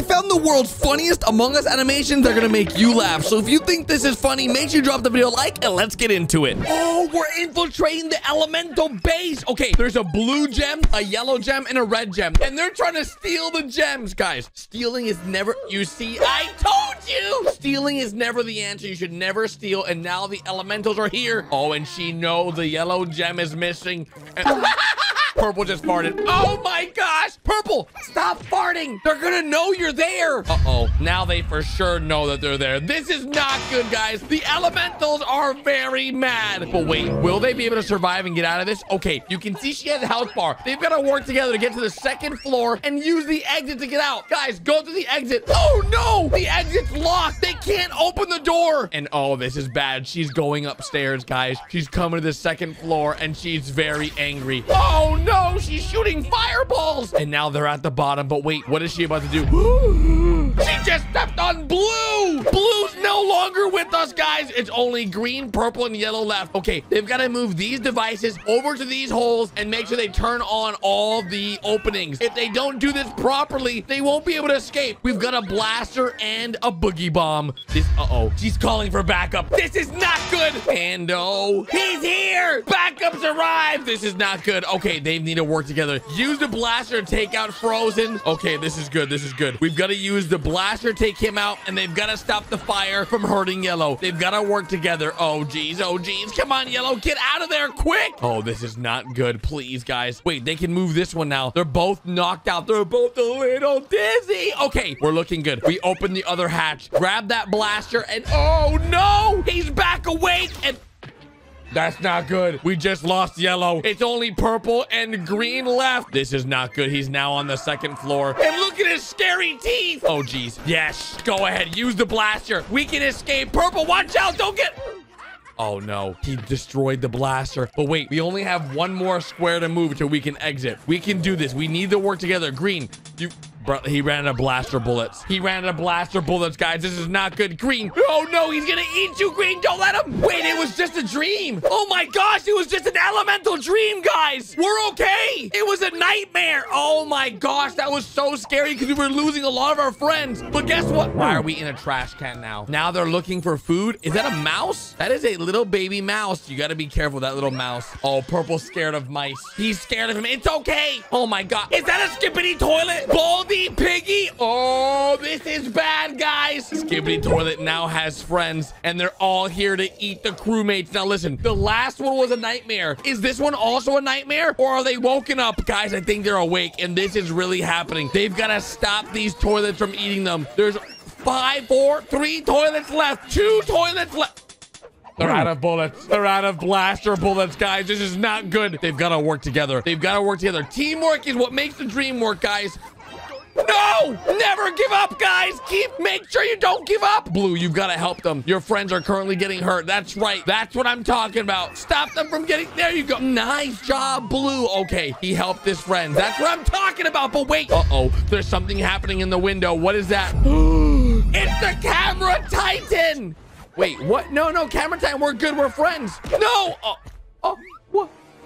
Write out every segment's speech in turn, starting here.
I found the world's funniest Among Us animations. They're gonna make you laugh. So if you think this is funny, make sure you drop the video a like and let's get into it. Oh, we're infiltrating the elemental base. Okay, there's a blue gem, a yellow gem, and a red gem. And they're trying to steal the gems, guys. Stealing is never, you see, I told you. Stealing is never the answer. You should never steal. And now the elementals are here. Oh, and she knows the yellow gem is missing. Purple just farted. Oh my gosh! Purple, stop farting! They're gonna know you're there! Uh-oh, now they for sure know that they're there. This is not good, guys. The elementals are very mad. But wait, will they be able to survive and get out of this? Okay, you can see she has a health bar. They've got to work together to get to the second floor and use the exit to get out. Guys, go to the exit. Oh no! The exit's locked. They can't open the door. And oh, this is bad. She's going upstairs, guys. She's coming to the second floor and she's very angry. Oh no, she's shooting fireballs. And now they're at the bottom. But wait, what is she about to do? she just stepped on blue. Blue's no longer with us, guys. It's only green, purple, and yellow left. Okay, they've got to move these devices over to these holes and make sure they turn on all the openings. If they don't do this properly, they won't be able to escape. We've got a blaster and a boogie bomb. This, uh-oh, she's calling for backup. This is not good. Pando, oh, he's here. Backups arrived. This is not good. Okay, they need to work together. Use the blaster to take out Frozen. Okay, this is good. This is good. We've got to use the blaster to take him out, and they've got to stop the fire from hurting Yellow. They've got to work together. Oh, geez. Oh, geez. Come on, Yellow. Get out of there quick. Oh, this is not good. Please, guys. Wait, they can move this one now. They're both knocked out. They're both a little dizzy. Okay, we're looking good. We open the other hatch. Grab that blaster, and oh, no. He's back awake, and... That's not good. We just lost yellow. It's only purple and green left. This is not good. He's now on the second floor. And look at his scary teeth. Oh, geez. Yes. Go ahead. Use the blaster. We can escape. Purple, watch out. Don't get... Oh, no. He destroyed the blaster. But wait, we only have one more square to move until we can exit. We can do this. We need to work together. Green, you... He ran out of blaster bullets. He ran out of blaster bullets, guys. This is not good. Green. Oh, no. He's going to eat you, Green. Don't let him. Wait, it was just a dream. Oh, my gosh. It was just an elemental dream, guys. We're okay. It was a nightmare. Oh, my gosh. That was so scary because we were losing a lot of our friends. But guess what? Why are we in a trash can now? Now they're looking for food. Is that a mouse? That is a little baby mouse. You got to be careful that little mouse. Oh, Purple's scared of mice. He's scared of him. It's okay. Oh, my God. Is that a skibidi toilet? Baldy Piggy. Oh, this is bad, guys. Skibidi Toilet now has friends, and they're all here to eat the crewmates. Now, listen, the last one was a nightmare. Is this one also a nightmare, or are they woken up? Guys, I think they're awake, and this is really happening. They've got to stop these toilets from eating them. There's five, four, three toilets left. Two toilets left. They're out of bullets. They're out of blaster bullets, guys. This is not good. They've got to work together. They've got to work together. Teamwork is what makes the dream work, guys. No! Never give up, guys! Keep, make sure you don't give up! Blue, you've got to help them. Your friends are currently getting hurt. That's right. That's what I'm talking about. Stop them from getting, there you go. Nice job, Blue. Okay, he helped his friend. That's what I'm talking about, but wait. Uh-oh, there's something happening in the window. What is that? it's the camera titan! Wait, what? No, no, camera titan, we're good. We're friends. No! Uh, oh, oh, what?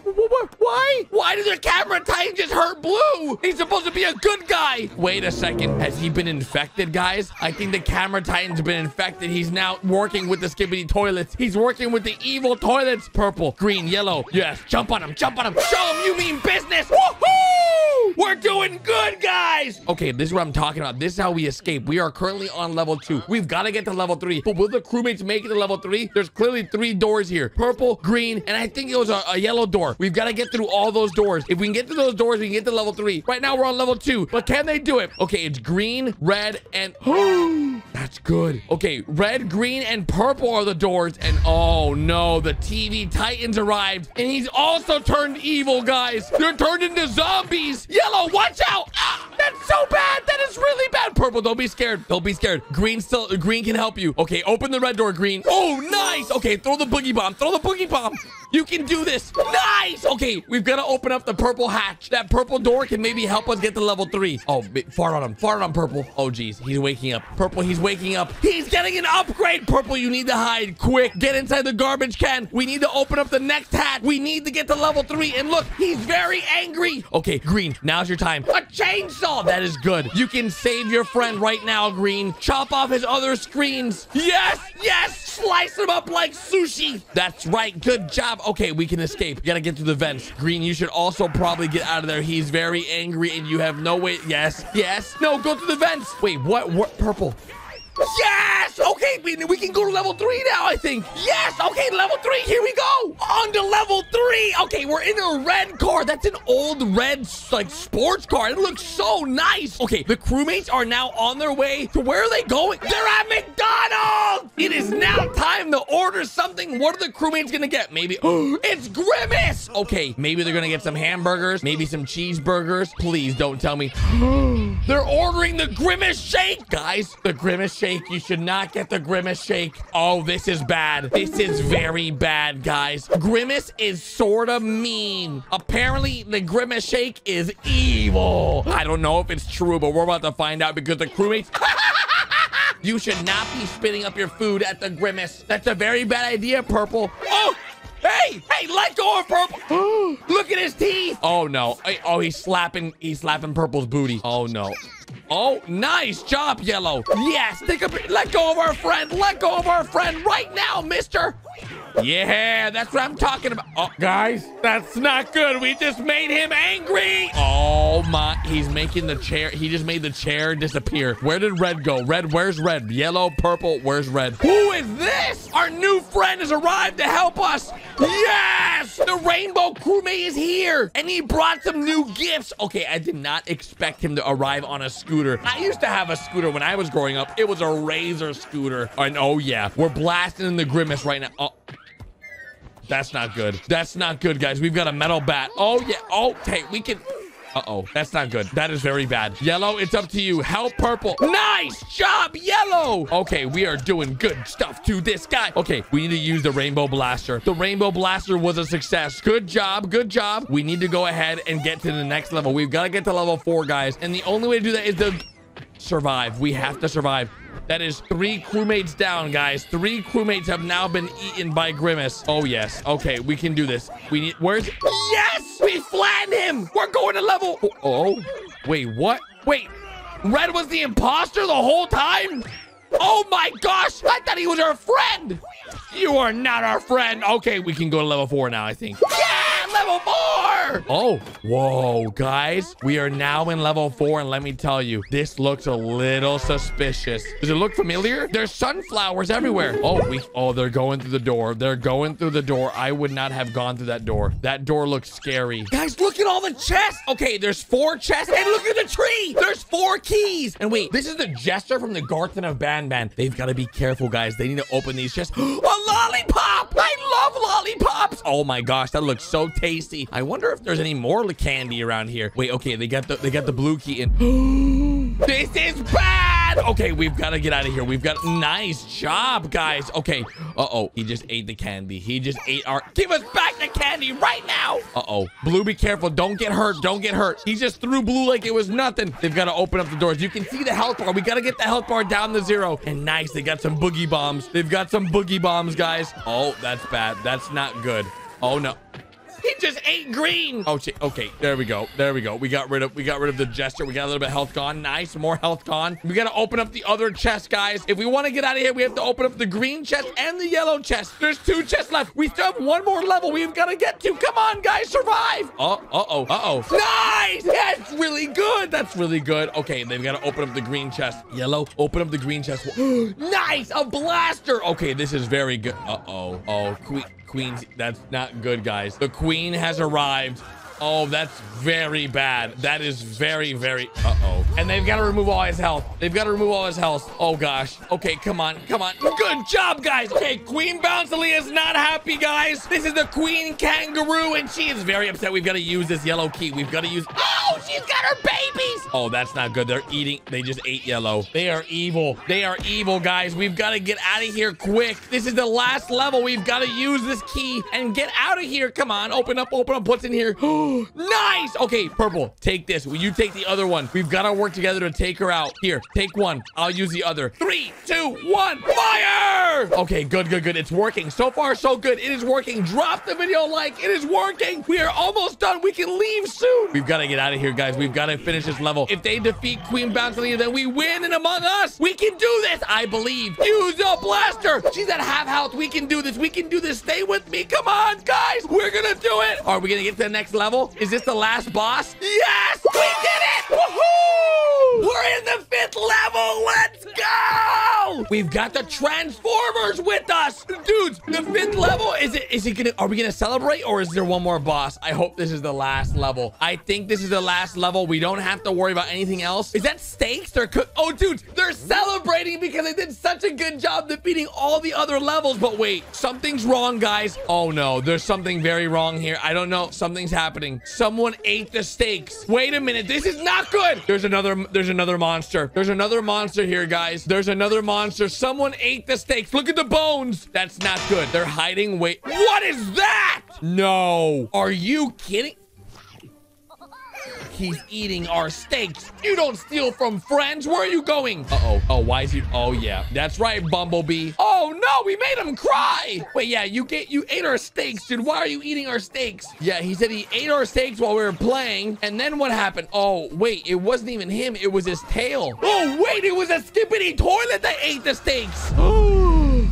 Why? Why did the camera titan just hurt Blue? He's supposed to be a good guy. Wait a second. Has he been infected, guys? I think the camera titan's been infected. He's now working with the skibidi toilets. He's working with the evil toilets. Purple, green, yellow. Yes, jump on him. Jump on him. Show him you mean business. Woohoo! We're doing good, guys. Okay, this is what I'm talking about. This is how we escape. We are currently on level two. We've got to get to level three. But will the crewmates make it to level three? There's clearly three doors here. Purple, green, and I think it was a, a yellow door. We've got to get through all those doors. If we can get through those doors, we can get to level three. Right now, we're on level two. But can they do it? Okay, it's green, red, and... That's good. Okay, red, green, and purple are the doors. And oh no, the TV Titans arrived. And he's also turned evil, guys. They're turned into zombies. Yellow, watch out. Ah, that's so bad. That is really bad. Purple, don't be scared. Don't be scared. Green still, green can help you. Okay, open the red door, green. Oh, nice. Okay, throw the boogie bomb. Throw the boogie bomb. You can do this. Nice. Okay, we've got to open up the purple hatch. That purple door can maybe help us get to level three. Oh, fart on him. Fart on purple. Oh, geez. He's waking up. Purple, he's waking up. He's getting an upgrade. Purple, you need to hide. Quick, get inside the garbage can. We need to open up the next hatch. We need to get to level three. And look, he's very angry. Okay, green, now's your time. A chainsaw. That is good. You can save your friend right now, Green. Chop off his other screens. Yes, yes. Slice him up like sushi. That's right. Good job. Okay, we can escape. We gotta get through the vents. Green, you should also probably get out of there. He's very angry and you have no way. Yes, yes. No, go through the vents. Wait, what? What? Purple. Yes! Okay, we, we can go to level three now, I think. Yes! Okay, level three. Here we go. On to level three. Okay, we're in a red car. That's an old red, like, sports car. It looks so nice. Okay, the crewmates are now on their way to where are they going? They're at McDonald's! It is now time to order something. What are the crewmates gonna get? Maybe, it's Grimace! Okay, maybe they're gonna get some hamburgers, maybe some cheeseburgers. Please don't tell me. they're ordering the Grimace shake! Guys, the Grimace shake. You should not get the Grimace shake. Oh, this is bad. This is very bad, guys. Grimace is sort of mean. Apparently, the Grimace shake is evil. I don't know if it's true, but we're about to find out because the crewmates... You should not be spitting up your food at the Grimace. That's a very bad idea, Purple. Oh! Hey, hey, let go of Purple. Look at his teeth. Oh, no. Oh, he's slapping, he's slapping Purple's booty. Oh, no. Oh, nice job, Yellow. Yes, take a, let go of our friend. Let go of our friend right now, mister. Yeah, that's what I'm talking about. Oh, guys, that's not good. We just made him angry. Oh my, he's making the chair. He just made the chair disappear. Where did red go? Red, where's red? Yellow, purple, where's red? Who is this? Our new friend has arrived to help us. Yes, the rainbow crewmate is here and he brought some new gifts. Okay, I did not expect him to arrive on a scooter. I used to have a scooter when I was growing up. It was a razor scooter. And oh yeah, we're blasting in the grimace right now. Oh. That's not good. That's not good, guys. We've got a metal bat. Oh, yeah. Oh, okay. We can... Uh-oh. That's not good. That is very bad. Yellow, it's up to you. Help purple. Nice job, yellow. Okay, we are doing good stuff to this guy. Okay, we need to use the rainbow blaster. The rainbow blaster was a success. Good job. Good job. We need to go ahead and get to the next level. We've got to get to level four, guys. And the only way to do that is to survive. We have to survive. That is three crewmates down, guys. Three crewmates have now been eaten by Grimace. Oh, yes. Okay, we can do this. We need... Where's... Yes! We flattened him! We're going to level... Oh, oh. Wait, what? Wait. Red was the imposter the whole time? Oh, my gosh! I thought he was our friend! You are not our friend. Okay, we can go to level four now, I think. Yeah! Level four! Oh, whoa, guys. We are now in level four, and let me tell you, this looks a little suspicious. Does it look familiar? There's sunflowers everywhere. Oh, we, oh, they're going through the door. They're going through the door. I would not have gone through that door. That door looks scary. Guys, look at all the chests. Okay, there's four chests, and look at the tree. There's four keys. And wait, this is the jester from the Garten of Banban. They've got to be careful, guys. They need to open these chests. a lollipop! I love lollipops! Oh my gosh, that looks so tasty. I wonder if there's any more candy around here. Wait, okay, they got the they got the blue key in. this is bad! Okay, we've got to get out of here. We've got nice job, guys. Okay. Uh-oh, he just ate the candy. He just ate our give us back the candy right now. Uh-oh. Blue, be careful. Don't get hurt. Don't get hurt. He just threw blue like it was nothing. They've got to open up the doors. You can see the health bar. We got to get the health bar down to zero. And nice, they got some boogie bombs. They've got some boogie bombs, guys. Oh, that's bad. That's not good. Oh, no. He just ate green. Oh, okay. There we go. There we go. We got rid of we got rid of the jester. We got a little bit of health gone. Nice. More health gone. We got to open up the other chest, guys. If we want to get out of here, we have to open up the green chest and the yellow chest. There's two chests left. We still have one more level we've got to get to. Come on, guys. Survive. Oh, uh-oh. Uh-oh. Nice. That's really good. That's really good. Okay, they've got to open up the green chest. Yellow, open up the green chest. nice. A blaster. Okay, this is very good. Uh-oh. Oh, queen. Queen's, that's not good, guys. The queen has arrived. Oh, that's very bad. That is very, very... Uh-oh. And they've got to remove all his health. They've got to remove all his health. Oh, gosh. Okay, come on. Come on. Good job, guys. Okay, Queen Bouncy is not happy, guys. This is the Queen Kangaroo, and she is very upset. We've got to use this yellow key. We've got to use... Oh, she's got her babies. Oh, that's not good. They're eating... They just ate yellow. They are evil. They are evil, guys. We've got to get out of here quick. This is the last level. We've got to use this key and get out of here. Come on. Open up. Open up. What's in here? nice. Okay, purple, take this. Will you take the other one? We've got to work together to take her out. Here, take one. I'll use the other. Three, two, one, fire! Okay, good, good, good. It's working. So far, so good. It is working. Drop the video like. It is working. We are almost done. We can leave soon. We've got to get out of here, guys. We've got to finish this level. If they defeat Queen Leader, then we win And Among Us. We can do this. I believe. Use a blaster. She's at half health. We can do this. We can do this. Stay with me. Come on, guys. We're going to do it. Are we going to get to the next level? Is this the last boss? Yes, we did it. Woohoo! We're in the fifth level. Let's go. We've got the Transformers with us. Dudes, the fifth level, is it, is it going to, are we going to celebrate or is there one more boss? I hope this is the last level. I think this is the last level. We don't have to worry about anything else. Is that steaks? They're cooked. Oh, dudes, they're celebrating because they did such a good job defeating all the other levels. But wait, something's wrong, guys. Oh no, there's something very wrong here. I don't know. Something's happening. Someone ate the steaks. Wait a minute. This is not good. There's another, there's another monster. There's another monster here, guys. There's another monster. Someone ate the steaks. Look at the bones. That's not good. They're hiding. Wait, what is that? No. Are you kidding? He's eating our steaks. You don't steal from friends. Where are you going? Uh-oh. Oh, why is he? Oh, yeah. That's right, Bumblebee. Oh, no. We made him cry. Wait, yeah. You get you ate our steaks, dude. Why are you eating our steaks? Yeah, he said he ate our steaks while we were playing. And then what happened? Oh, wait. It wasn't even him. It was his tail. Oh, wait. It was a skibidi toilet that ate the steaks.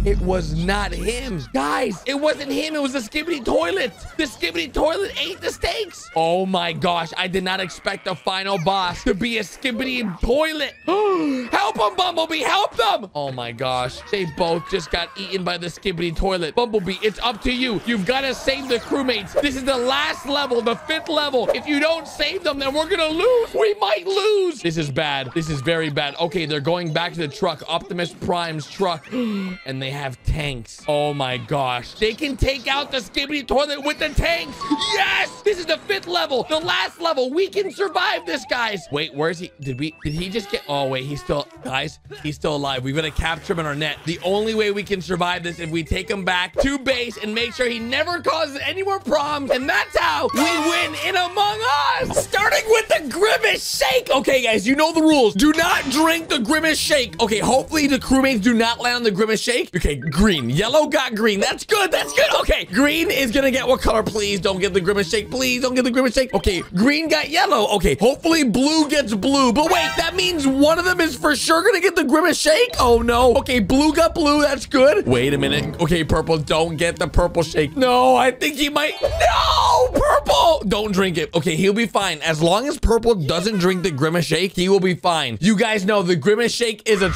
It was not him. Guys, it wasn't him. It was the skibidi toilet. The skibidi toilet ate the steaks. Oh my gosh. I did not expect the final boss to be a skibidi toilet. help them, Bumblebee. Help them. Oh my gosh. They both just got eaten by the skibidi toilet. Bumblebee, it's up to you. You've got to save the crewmates. This is the last level, the fifth level. If you don't save them, then we're going to lose. We might lose. This is bad. This is very bad. Okay, they're going back to the truck. Optimus Prime's truck. and they have tanks. Oh my gosh. They can take out the skibidi toilet with the tanks. Yes! This is the fifth level. The last level. We can survive this, guys. Wait, where's he? Did we, did he just get, oh wait, he's still, guys, he's still alive. We've got to capture him in our net. The only way we can survive this is if we take him back to base and make sure he never causes any more problems. And that's how we win in Among Us. Starting with the Grimace Shake. Okay, guys, you know the rules. Do not drink the Grimace Shake. Okay, hopefully the crewmates do not land on the Grimace Shake. Okay, green. Yellow got green. That's good. That's good. Okay, green is gonna get what color? Please don't get the Grimace Shake. Please don't get the Grimace Shake. Okay, green got yellow. Okay, hopefully blue gets blue. But wait, that means one of them is for sure gonna get the Grimace Shake? Oh no. Okay, blue got blue. That's good. Wait a minute. Okay, purple, don't get the purple shake. No, I think he might. No, purple. Don't drink it. Okay, he'll be fine. As long as purple doesn't drink the Grimace Shake, he will be fine. You guys know the Grimace Shake is a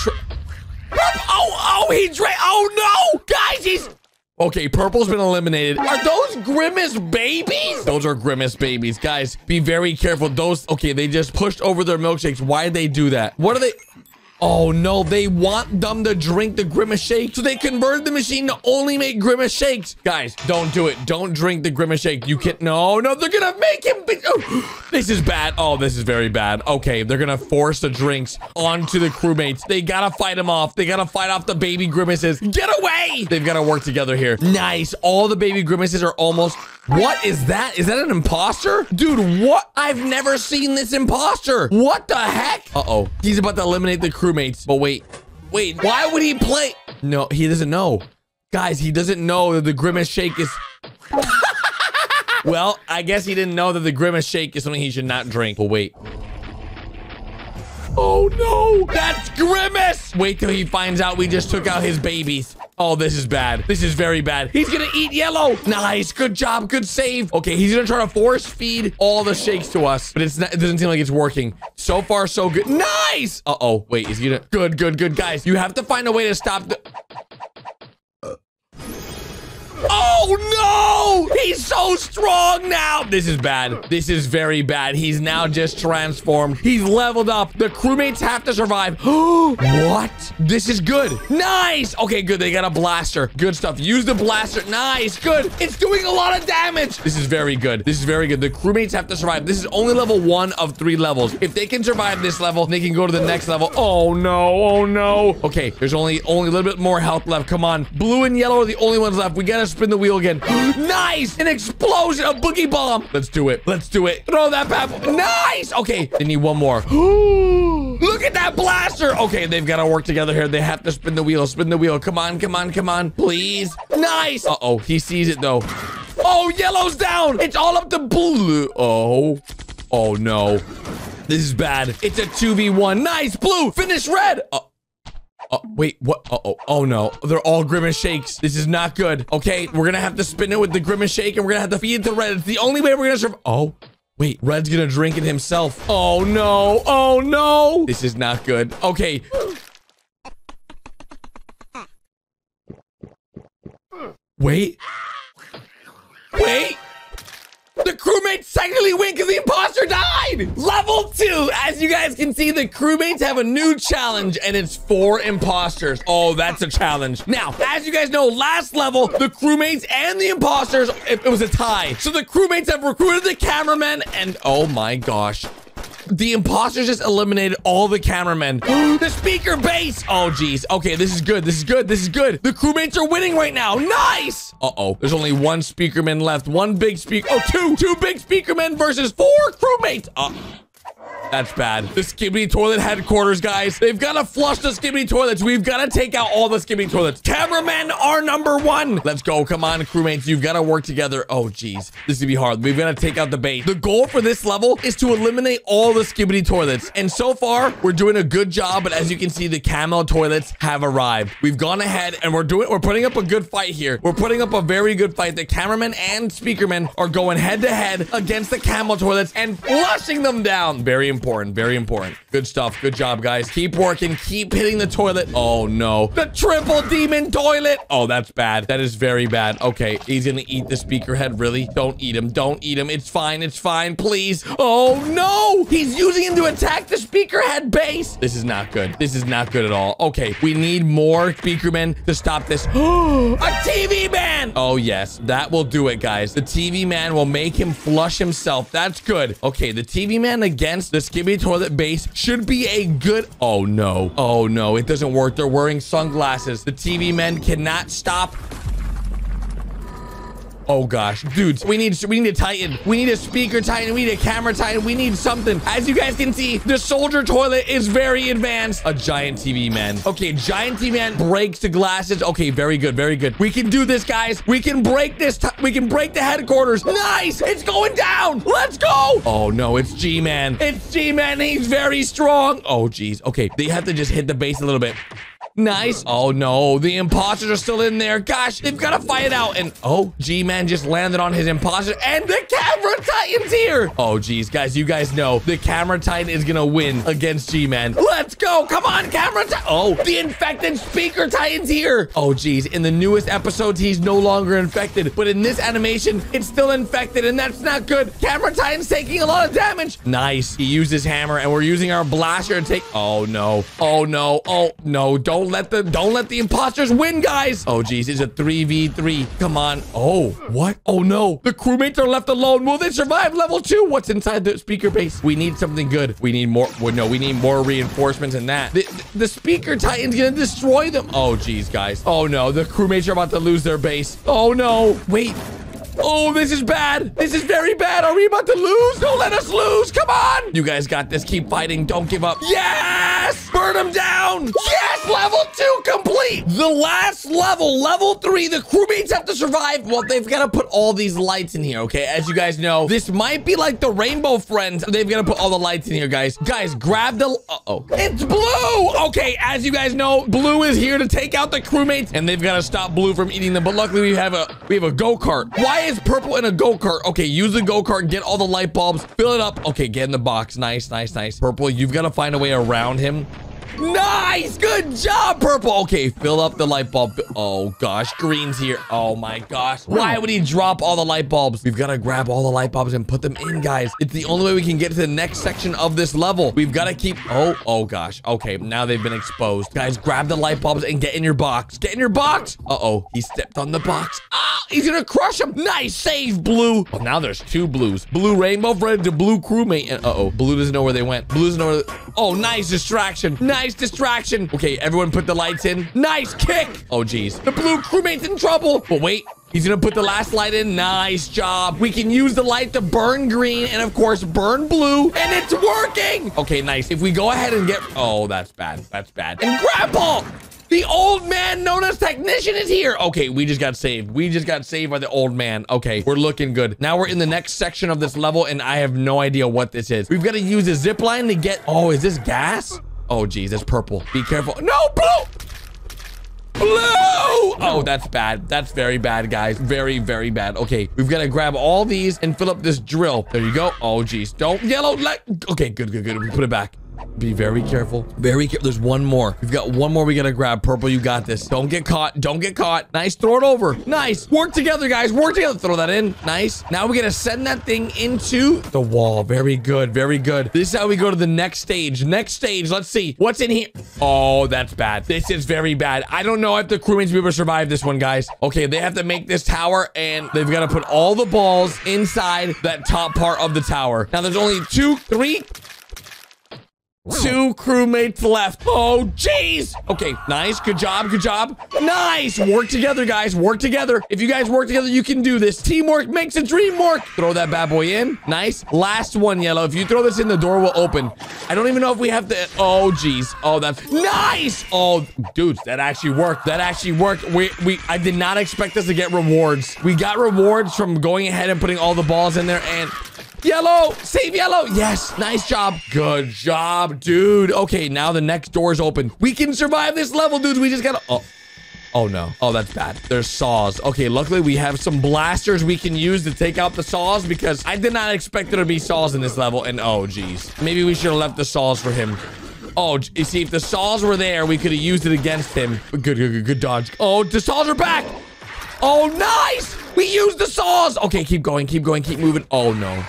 Oh, oh, he drank. Oh, no. Guys, he's... Okay, purple's been eliminated. Are those Grimace babies? Those are Grimace babies. Guys, be very careful. Those... Okay, they just pushed over their milkshakes. Why did they do that? What are they... Oh no, they want them to drink the Grimace Shake. So they converted the machine to only make Grimace Shakes. Guys, don't do it. Don't drink the Grimace Shake. You can't. No, no, they're gonna make him. Oh, this is bad. Oh, this is very bad. Okay, they're gonna force the drinks onto the crewmates. They gotta fight them off. They gotta fight off the baby Grimaces. Get away! They've gotta work together here. Nice. All the baby Grimaces are almost what is that? Is that an imposter? Dude, what? I've never seen this imposter. What the heck? Uh-oh. He's about to eliminate the crewmates. But wait, wait, why would he play? No, he doesn't know. Guys, he doesn't know that the Grimace Shake is... well, I guess he didn't know that the Grimace Shake is something he should not drink. But wait. Oh no, that's Grimace. Wait till he finds out we just took out his babies. Oh, this is bad. This is very bad. He's gonna eat yellow. Nice. Good job. Good save. Okay, he's gonna try to force feed all the shakes to us, but it's not, it doesn't seem like it's working. So far, so good. Nice. Uh-oh. Wait, is he gonna... Good, good, good. Guys, you have to find a way to stop the... Oh no! He's so strong now! This is bad. This is very bad. He's now just transformed. He's leveled up. The crewmates have to survive. what? This is good. Nice! Okay, good. They got a blaster. Good stuff. Use the blaster. Nice. Good. It's doing a lot of damage. This is very good. This is very good. The crewmates have to survive. This is only level one of three levels. If they can survive this level, they can go to the next level. Oh no. Oh no. Okay, there's only only a little bit more health left. Come on. Blue and yellow are the only ones left. We gotta spin the wheel again. nice! An explosion, a boogie bomb. Let's do it. Let's do it. Throw that bad boy. Nice! Okay, they need one more. Look at that blaster. Okay, they've got to work together here. They have to spin the wheel. Spin the wheel. Come on, come on, come on. Please. Nice. Uh-oh, he sees it though. Oh, yellow's down. It's all up to blue. Oh. Oh, no. This is bad. It's a 2v1. Nice. Blue. Finish red. Uh Oh, wait, what? Uh oh, oh no. They're all Grimace Shakes. This is not good. Okay, we're gonna have to spin it with the Grimace Shake and we're gonna have to feed it to Red. It's the only way we're gonna survive. Oh, wait, Red's gonna drink it himself. Oh no, oh no. This is not good. Okay. Wait. Wait. The crewmates technically win because the imposter died. Level two. As you guys can see, the crewmates have a new challenge and it's four imposters. Oh, that's a challenge. Now, as you guys know, last level, the crewmates and the imposters, it, it was a tie. So the crewmates have recruited the cameraman and oh my gosh. The imposters just eliminated all the cameramen. the speaker base. Oh, geez. Okay, this is good. This is good. This is good. The crewmates are winning right now. Nice. Uh-oh. There's only one speakerman left. One big speaker. Oh, two. Two big speakermen versus four crewmates. Uh that's bad. The Skibidi Toilet headquarters, guys. They've got to flush the Skibidi Toilets. We've got to take out all the Skibidi Toilets. Cameramen are number one. Let's go. Come on, crewmates. You've got to work together. Oh, geez. This is going to be hard. We've got to take out the bait. The goal for this level is to eliminate all the Skibidi Toilets. And so far, we're doing a good job. But as you can see, the Camo Toilets have arrived. We've gone ahead and we're doing, we're putting up a good fight here. We're putting up a very good fight. The cameramen and speakermen are going head to head against the Camo Toilets and flushing them down. Very important. Very important. Good stuff. Good job, guys. Keep working. Keep hitting the toilet. Oh, no. The triple demon toilet. Oh, that's bad. That is very bad. Okay, he's gonna eat the speaker head. Really? Don't eat him. Don't eat him. It's fine. It's fine. Please. Oh, no. He's using him to attack the speaker head base. This is not good. This is not good at all. Okay, we need more speaker speakermen to stop this. A TV man. Oh, yes. That will do it, guys. The TV man will make him flush himself. That's good. Okay, the TV man against the Skibidi toilet base should be a good... Oh, no. Oh, no. It doesn't work. They're wearing sunglasses. The TV men cannot stop Oh gosh, dudes, we need we need a Titan. We need a speaker Titan. We need a camera Titan. We need something. As you guys can see, the soldier toilet is very advanced. A giant TV man. Okay, giant TV man breaks the glasses. Okay, very good, very good. We can do this, guys. We can break this. We can break the headquarters. Nice. It's going down. Let's go. Oh no, it's G-Man. It's G-Man. He's very strong. Oh geez. Okay, they have to just hit the base a little bit. Nice. Oh, no. The imposters are still in there. Gosh, they've got to fight it out. And, oh, G-Man just landed on his imposter. And the camera titan's here. Oh, geez. Guys, you guys know the camera titan is going to win against G-Man. Let's go. Come on, camera titan. Oh, the infected speaker titan's here. Oh, geez. In the newest episodes, he's no longer infected. But in this animation, it's still infected. And that's not good. Camera titan's taking a lot of damage. Nice. He used his hammer. And we're using our blaster to take... Oh, no. Oh, no. Oh, no. Don't don't let the don't let the imposters win, guys. Oh, geez, it's a 3v3. Come on. Oh, what? Oh, no. The crewmates are left alone. Will they survive level two? What's inside the speaker base? We need something good. We need more. Well, no, we need more reinforcements than that. The, the speaker titan's gonna destroy them. Oh, geez, guys. Oh, no. The crewmates are about to lose their base. Oh, no. Wait. Oh, this is bad. This is very bad. Are we about to lose? Don't let us lose. Come on. You guys got this. Keep fighting. Don't give up. Yes! Burn them down. Yes! Level two complete. The last level, level three, the crewmates have to survive. Well, they've got to put all these lights in here, okay? As you guys know, this might be like the Rainbow Friends. They've got to put all the lights in here, guys. Guys, grab the... Uh-oh. It's Blue! Okay, as you guys know, Blue is here to take out the crewmates, and they've got to stop Blue from eating them. But luckily, we have a we have a go-kart. Why is purple in a go-kart? Okay, use the go-kart, get all the light bulbs, fill it up. Okay, get in the box. Nice, nice, nice. Purple, you've got to find a way around him. Nice! Good job, Purple! Okay, fill up the light bulb. Oh, gosh. Green's here. Oh, my gosh. Why would he drop all the light bulbs? We've got to grab all the light bulbs and put them in, guys. It's the only way we can get to the next section of this level. We've got to keep... Oh, oh, gosh. Okay, now they've been exposed. Guys, grab the light bulbs and get in your box. Get in your box! Uh-oh. He stepped on the box. Ah! He's gonna crush him. Nice save, Blue. Well, now there's two Blues. Blue Rainbow Friend to Blue Crewmate. Uh-oh. Blue doesn't know where they went. Blue doesn't know where... Oh, nice distraction. Nice Nice distraction. Okay, everyone put the lights in. Nice kick. Oh, geez. The blue crewmate's in trouble. But wait, He's gonna put the last light in. Nice job. We can use the light to burn green and of course burn blue. And it's working. Okay, nice. If we go ahead and get... Oh, that's bad. That's bad. And grapple! The old man known as technician is here. Okay, we just got saved. We just got saved by the old man. Okay, we're looking good. Now we're in the next section of this level, and I have no idea what this is. We've got to use a zip line to get... Oh, is this gas? Oh, geez, it's purple. Be careful. No, blue! Blue! Oh, that's bad. That's very bad, guys. Very, very bad. Okay, we've got to grab all these and fill up this drill. There you go. Oh, geez. Don't yellow. Okay, good, good, good. We put it back. Be very careful. Very careful. There's one more. We've got one more we gotta grab. Purple, you got this. Don't get caught. Don't get caught. Nice. Throw it over. Nice. Work together, guys. Work together. Throw that in. Nice. Now we're gonna send that thing into the wall. Very good. Very good. This is how we go to the next stage. Next stage. Let's see. What's in here? Oh, that's bad. This is very bad. I don't know if the crewmates will to survive this one, guys. Okay, they have to make this tower and they've got to put all the balls inside that top part of the tower. Now there's only two, three, Two crewmates left. Oh, jeez. Okay, nice. Good job. Good job. Nice. Work together, guys. Work together. If you guys work together, you can do this. Teamwork makes a dream work. Throw that bad boy in. Nice. Last one, Yellow. If you throw this in, the door will open. I don't even know if we have to... Oh, jeez. Oh, that's... Nice. Oh, dudes, that actually worked. That actually worked. We, we, I did not expect us to get rewards. We got rewards from going ahead and putting all the balls in there and... Yellow! Save yellow! Yes! Nice job. Good job, dude. Okay, now the next door's open. We can survive this level, dude. We just gotta... Oh. Oh no. Oh, that's bad. There's saws. Okay, luckily we have some blasters we can use to take out the saws because I did not expect there to be saws in this level. And oh, geez. Maybe we should have left the saws for him. Oh, you see, if the saws were there, we could have used it against him. Good, good, good, good dodge. Oh, the saws are back. Oh, nice. We used the saws. Okay, keep going, keep going, keep moving. Oh, no.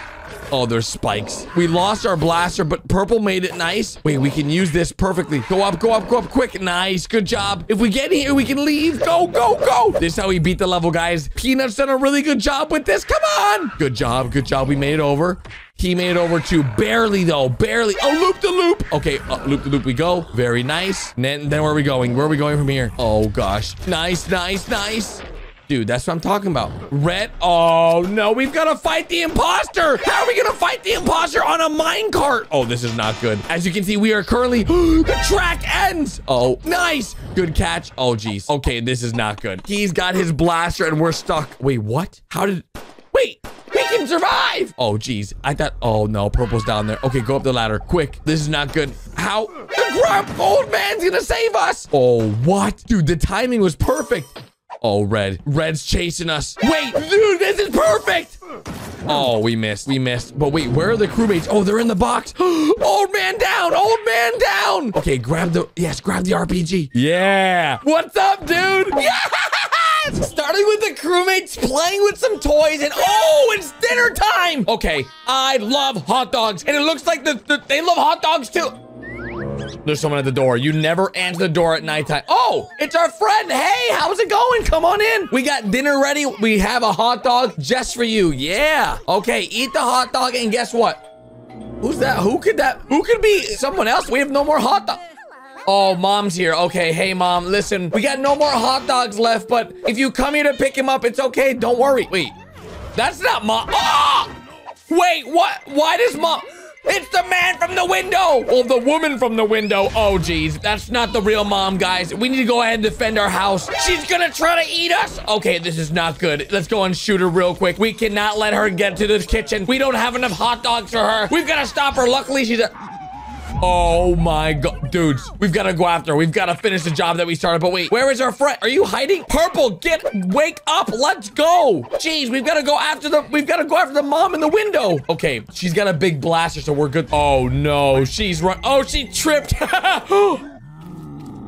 Oh, there's spikes. We lost our blaster, but purple made it nice. Wait, we can use this perfectly. Go up, go up, go up quick. Nice. Good job. If we get here, we can leave. Go, go, go. This is how we beat the level, guys. Peanut's done a really good job with this. Come on. Good job. Good job. We made it over. He made it over to barely, though. Barely. Oh, loop the loop. Okay, uh, loop the loop we go. Very nice. then, then where are we going? Where are we going from here? Oh, gosh. Nice, nice, nice. Dude, that's what I'm talking about. Red. Oh, no. We've got to fight the imposter. How are we going to fight the imposter on a minecart? Oh, this is not good. As you can see, we are currently... the track ends. Oh, nice. Good catch. Oh, geez. Okay, this is not good. He's got his blaster and we're stuck. Wait, what? How did... Wait. We can survive. Oh, geez. I thought... Oh, no. Purple's down there. Okay, go up the ladder. Quick. This is not good. How... The grump old man's gonna save us. Oh, what? Dude, the timing was perfect. Oh, Red. Red's chasing us. Wait, dude, this is perfect. Oh, we missed. We missed. But wait, where are the crewmates? Oh, they're in the box. old man down. Old man down. Okay, grab the... Yes, grab the RPG. Yeah. What's up, dude? Yes! Starting with the crewmates playing with some toys and... Oh, it's dinner time. Okay, I love hot dogs. And it looks like the, the they love hot dogs, too. There's someone at the door. You never answer the door at nighttime. Oh, it's our friend. Hey, how's it going? Come on in. We got dinner ready. We have a hot dog just for you. Yeah. Okay, eat the hot dog and guess what? Who's that? Who could that? Who could be someone else? We have no more hot dog. Oh, mom's here. Okay, hey, mom, listen. We got no more hot dogs left, but if you come here to pick him up, it's okay. Don't worry. Wait, that's not mom. Oh! Wait, what? Why does mom... It's the man from the window! Well, the woman from the window. Oh, geez. That's not the real mom, guys. We need to go ahead and defend our house. She's gonna try to eat us. Okay, this is not good. Let's go and shoot her real quick. We cannot let her get to this kitchen. We don't have enough hot dogs for her. We've got to stop her. Luckily, she's a... Oh my god. Dudes, we've got to go after. We've got to finish the job that we started. But wait, where is our friend? Are you hiding? Purple, get, wake up. Let's go. Jeez, we've got to go after the, we've got to go after the mom in the window. Okay, she's got a big blaster, so we're good. Oh no, she's run. Oh, she tripped.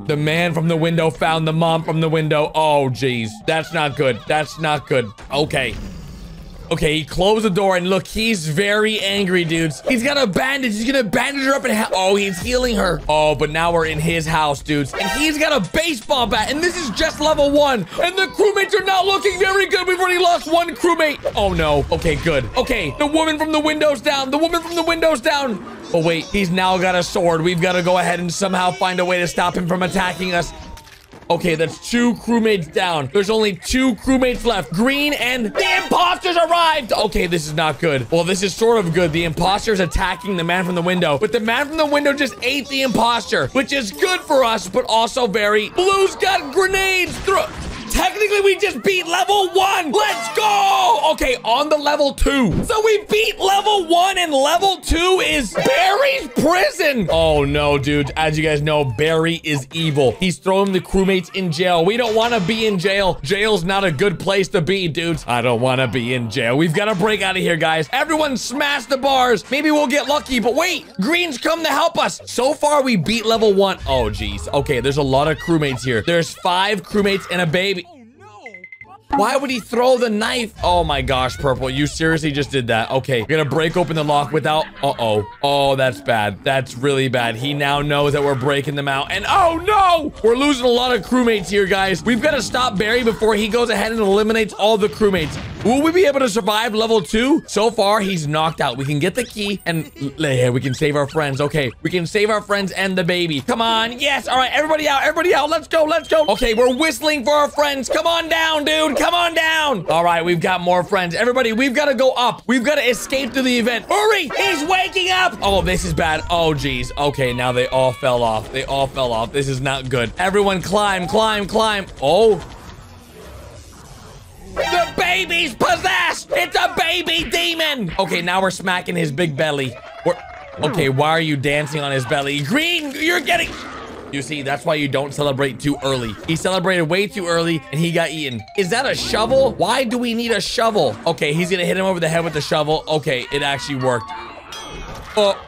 The man from the window found the mom from the window. Oh, jeez. That's not good. That's not good. Okay. Okay, he closed the door and look, he's very angry, dudes. He's got a bandage. He's gonna bandage her up and oh, he's healing her. Oh, but now we're in his house, dudes. And he's got a baseball bat and this is just level one. And the crewmates are not looking very good. We've already lost one crewmate. Oh no. Okay, good. Okay, the woman from the window's down. The woman from the window's down. Oh wait, he's now got a sword. We've got to go ahead and somehow find a way to stop him from attacking us. Okay, that's two crewmates down. There's only two crewmates left. Green and the imposters arrived. Okay, this is not good. Well, this is sort of good. The imposter is attacking the man from the window, but the man from the window just ate the imposter, which is good for us, but also very... Blue's got grenades. Throw... Technically, we just beat level one. Let's go. Okay, on the level two. So we beat level one and level two is Barry's prison. Oh no, dude. As you guys know, Barry is evil. He's throwing the crewmates in jail. We don't want to be in jail. Jail's not a good place to be, dudes. I don't want to be in jail. We've got to break out of here, guys. Everyone smash the bars. Maybe we'll get lucky, but wait. Green's come to help us. So far, we beat level one. Oh, geez. Okay, there's a lot of crewmates here. There's five crewmates and a baby. Why would he throw the knife? Oh my gosh, Purple, you seriously just did that. Okay, we're gonna break open the lock without... Uh-oh. Oh, that's bad. That's really bad. He now knows that we're breaking them out. And oh no! We're losing a lot of crewmates here, guys. We've got to stop Barry before he goes ahead and eliminates all the crewmates. Will we be able to survive level two? So far, he's knocked out. We can get the key and yeah, we can save our friends. Okay, we can save our friends and the baby. Come on. Yes. All right, everybody out. Everybody out. Let's go. Let's go. Okay, we're whistling for our friends. Come on down, dude. Come on down. All right, we've got more friends. Everybody, we've got to go up. We've got to escape to the event. Hurry. He's waking up. Oh, this is bad. Oh, geez. Okay, now they all fell off. They all fell off. This is not good. Everyone climb, climb, climb. Oh, the baby's possessed! It's a baby demon! Okay, now we're smacking his big belly. We're, okay, why are you dancing on his belly? Green, you're getting... You see, that's why you don't celebrate too early. He celebrated way too early and he got eaten. Is that a shovel? Why do we need a shovel? Okay, he's gonna hit him over the head with the shovel. Okay, it actually worked. Oh,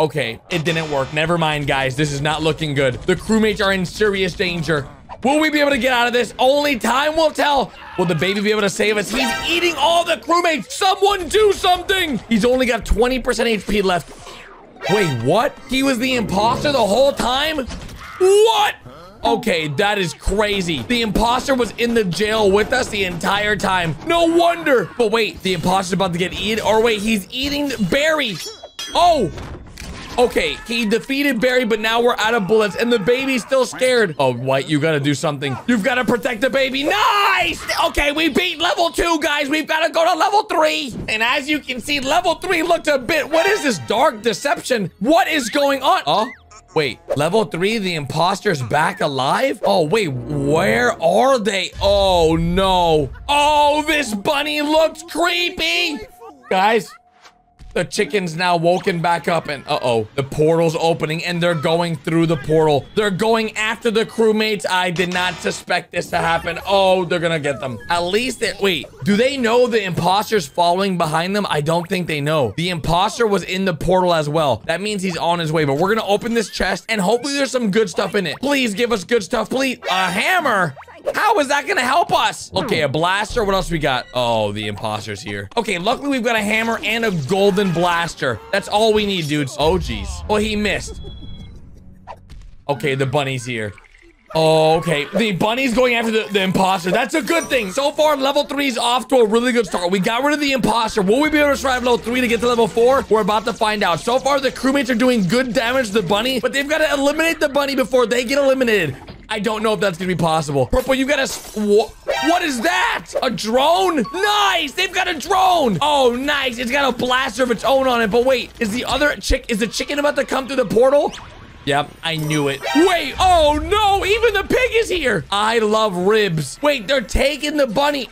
okay, it didn't work. Never mind, guys. This is not looking good. The crewmates are in serious danger. Will we be able to get out of this? Only time will tell. Will the baby be able to save us? He's eating all the crewmates. Someone do something. He's only got 20% HP left. Wait, what? He was the imposter the whole time? What? Okay, that is crazy. The imposter was in the jail with us the entire time. No wonder. But wait, the imposter's about to get eaten. Or wait, he's eating Barry. Oh, Okay, he defeated Barry, but now we're out of bullets, and the baby's still scared. Oh, White, you gotta do something. You've got to protect the baby. Nice! Okay, we beat level two, guys. We've got to go to level three. And as you can see, level three looked a bit... What is this dark deception? What is going on? Oh, Wait, level three, the imposter's back alive? Oh, wait, where are they? Oh, no. Oh, this bunny looks creepy. Guys, the chicken's now woken back up and uh-oh, the portal's opening and they're going through the portal. They're going after the crewmates. I did not suspect this to happen. Oh, they're gonna get them. At least it, wait, do they know the imposter's following behind them? I don't think they know. The imposter was in the portal as well. That means he's on his way, but we're gonna open this chest and hopefully there's some good stuff in it. Please give us good stuff, please. A hammer? How is that gonna help us? Okay, a hmm. blaster. What else we got? Oh, the imposter's here. Okay, luckily we've got a hammer and a golden blaster. That's all we need, dudes. Oh, jeez. Well, he missed. Okay, the bunny's here. Oh, okay. The bunny's going after the, the imposter. That's a good thing. So far, level three is off to a really good start. We got rid of the imposter. Will we be able to survive level three to get to level four? We're about to find out. So far, the crewmates are doing good damage to the bunny, but they've got to eliminate the bunny before they get eliminated. I don't know if that's gonna be possible. Purple, you got a... What is that? A drone? Nice! They've got a drone! Oh, nice. It's got a blaster of its own on it. But wait, is the other chick... Is the chicken about to come through the portal? Yep, I knew it. Wait, oh no, even the pig is here. I love ribs. Wait, they're taking the bunny.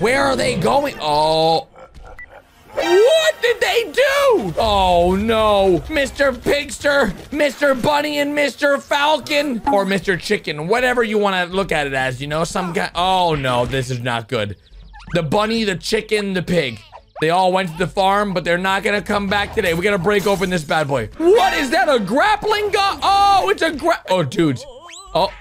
Where are they going? Oh, what did they do? Oh, no. Mr. Pigster, Mr. Bunny, and Mr. Falcon, or Mr. Chicken, whatever you want to look at it as, you know, some guy. Oh, no, this is not good. The bunny, the chicken, the pig. They all went to the farm, but they're not gonna come back today. We gotta break open this bad boy. What is that? A grappling gun? Oh, it's a gra- Oh, dudes. Oh,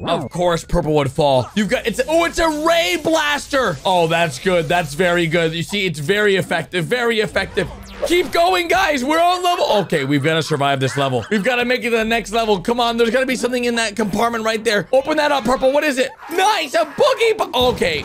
of course, purple would fall. You've got it's oh, it's a ray blaster. Oh, that's good. That's very good. You see, it's very effective. Very effective. Keep going, guys. We're on level. Okay, we've got to survive this level. We've got to make it to the next level. Come on, there's got to be something in that compartment right there. Open that up, purple. What is it? Nice, a boogie. okay.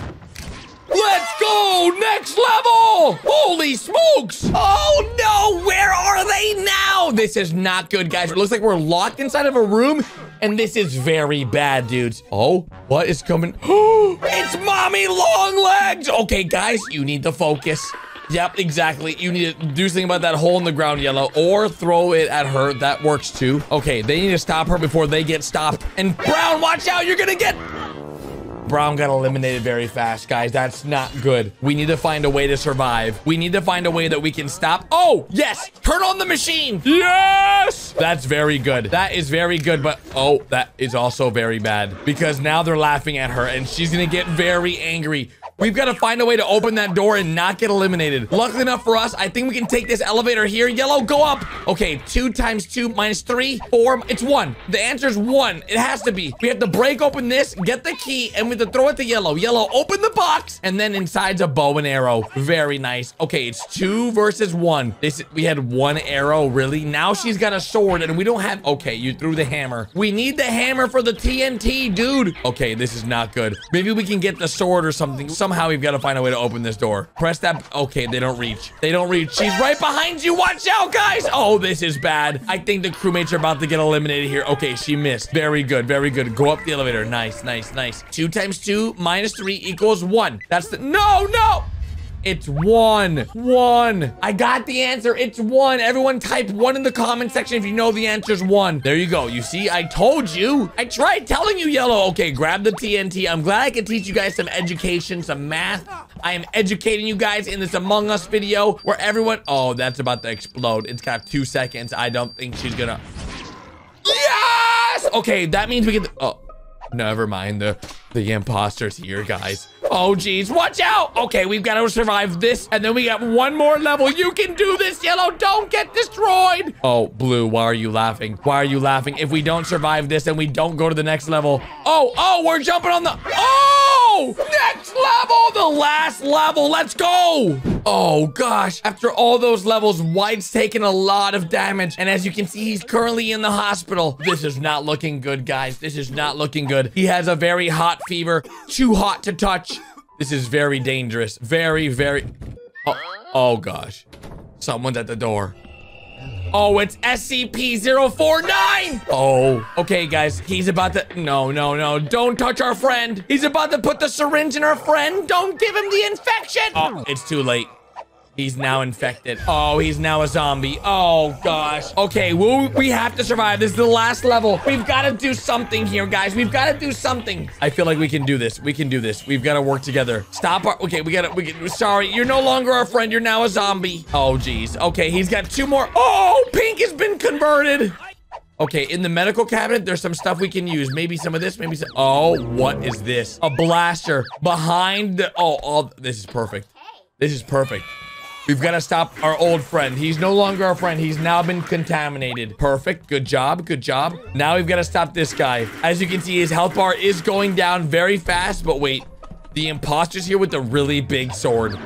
Let's go! Next level! Holy smokes! Oh no! Where are they now? This is not good, guys. It looks like we're locked inside of a room And this is very bad, dudes. Oh, what is coming? it's mommy long legs. Okay, guys, you need to focus. Yep, exactly. You need to do something about that hole in the ground, Yellow, or throw it at her. That works too. Okay, they need to stop her before they get stopped. And Brown, watch out. You're going to get... Brown got eliminated very fast, guys. That's not good. We need to find a way to survive. We need to find a way that we can stop. Oh, yes. Turn on the machine. Yes. That's very good. That is very good. But, oh, that is also very bad because now they're laughing at her and she's going to get very angry. We've got to find a way to open that door and not get eliminated. Luckily enough for us, I think we can take this elevator here. Yellow, go up. Okay, two times two minus three, four. It's one. The answer is one. It has to be. We have to break open this, get the key, and we have to throw it to Yellow. Yellow, open the box, and then inside's a bow and arrow. Very nice. Okay, it's two versus one. This We had one arrow, really? Now she's got a sword, and we don't have... Okay, you threw the hammer. We need the hammer for the TNT, dude. Okay, this is not good. Maybe we can get the sword or something somehow we've got to find a way to open this door. Press that. Okay, they don't reach. They don't reach. She's right behind you. Watch out, guys. Oh, this is bad. I think the crewmates are about to get eliminated here. Okay, she missed. Very good. Very good. Go up the elevator. Nice, nice, nice. Two times two minus three equals one. That's the. No, no. It's one. One. I got the answer. It's one. Everyone type one in the comment section if you know the answer's one. There you go. You see, I told you. I tried telling you, Yellow. Okay, grab the TNT. I'm glad I can teach you guys some education, some math. I am educating you guys in this Among Us video where everyone... Oh, that's about to explode. It's got two seconds. I don't think she's gonna... Yes! Okay, that means we get... Oh, never mind. The, the imposter's here, guys. Oh, geez. Watch out. Okay, we've got to survive this. And then we got one more level. You can do this, Yellow. Don't get destroyed. Oh, Blue, why are you laughing? Why are you laughing? If we don't survive this and we don't go to the next level. Oh, oh, we're jumping on the... Oh! Next level! The last level. Let's go! Oh, gosh. After all those levels, White's taken a lot of damage. And as you can see, he's currently in the hospital. This is not looking good, guys. This is not looking good. He has a very hot fever. Too hot to touch. This is very dangerous. Very, very... Oh, oh gosh. Someone's at the door. Oh, it's SCP-049! Oh, okay, guys. He's about to... No, no, no. Don't touch our friend. He's about to put the syringe in our friend. Don't give him the infection. Oh, it's too late. He's now infected. Oh, he's now a zombie. Oh, gosh. Okay, well, we have to survive. This is the last level. We've got to do something here, guys. We've got to do something. I feel like we can do this. We can do this. We've got to work together. Stop our... Okay, we got to... We get, sorry, you're no longer our friend. You're now a zombie. Oh, geez. Okay, he's got two more... Oh, Pink has been converted. Okay, in the medical cabinet, there's some stuff we can use. Maybe some of this, maybe some... Oh, what is this? A blaster behind the... Oh, oh, this is perfect. This is perfect. We've got to stop our old friend. He's no longer our friend. He's now been contaminated. Perfect. Good job. Good job. Now we've got to stop this guy. As you can see, his health bar is going down very fast. But wait, the imposter's here with the really big sword.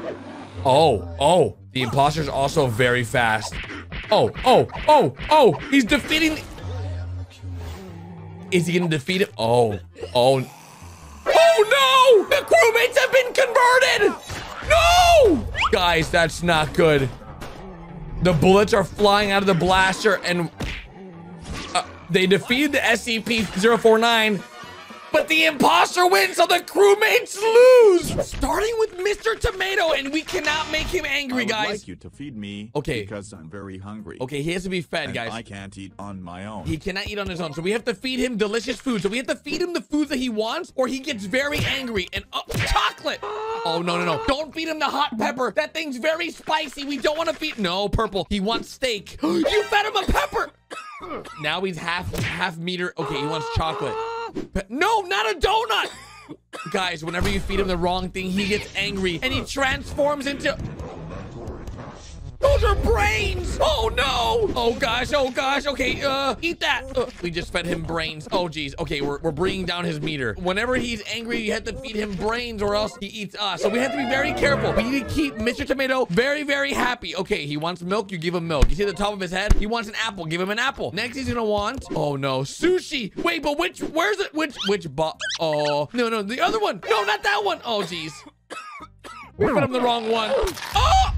Oh, oh, the imposter's also very fast. Oh, oh, oh, oh, he's defeating... Is he going to defeat him? Oh, oh. Oh, no! The crewmates have been converted! No! Guys, that's not good. The bullets are flying out of the blaster and uh, they defeated the SCP-049 but the imposter wins, so the crewmates lose. Starting with Mr. Tomato, and we cannot make him angry, guys. I would like you to feed me okay. because I'm very hungry. Okay, he has to be fed, and guys. I can't eat on my own. He cannot eat on his own, so we have to feed him delicious food. So we have to feed him the food that he wants, or he gets very angry. And uh, chocolate. Oh, no, no, no. Don't feed him the hot pepper. That thing's very spicy. We don't want to feed... No, purple. He wants steak. you fed him a pepper. now he's half half meter. Okay, he wants chocolate. No, not a donut! Guys, whenever you feed him the wrong thing, he gets angry and he transforms into... Those are brains! Oh no! Oh gosh, oh gosh, okay, uh, eat that! Uh, we just fed him brains. Oh geez, okay, we're, we're bringing down his meter. Whenever he's angry, you have to feed him brains or else he eats us. So we have to be very careful. We need to keep Mr. Tomato very, very happy. Okay, he wants milk, you give him milk. You see the top of his head? He wants an apple, give him an apple. Next he's gonna want, oh no, sushi! Wait, but which, where's it, which, which, oh, no, no, the other one! No, not that one! Oh geez. We put him the wrong one. Oh!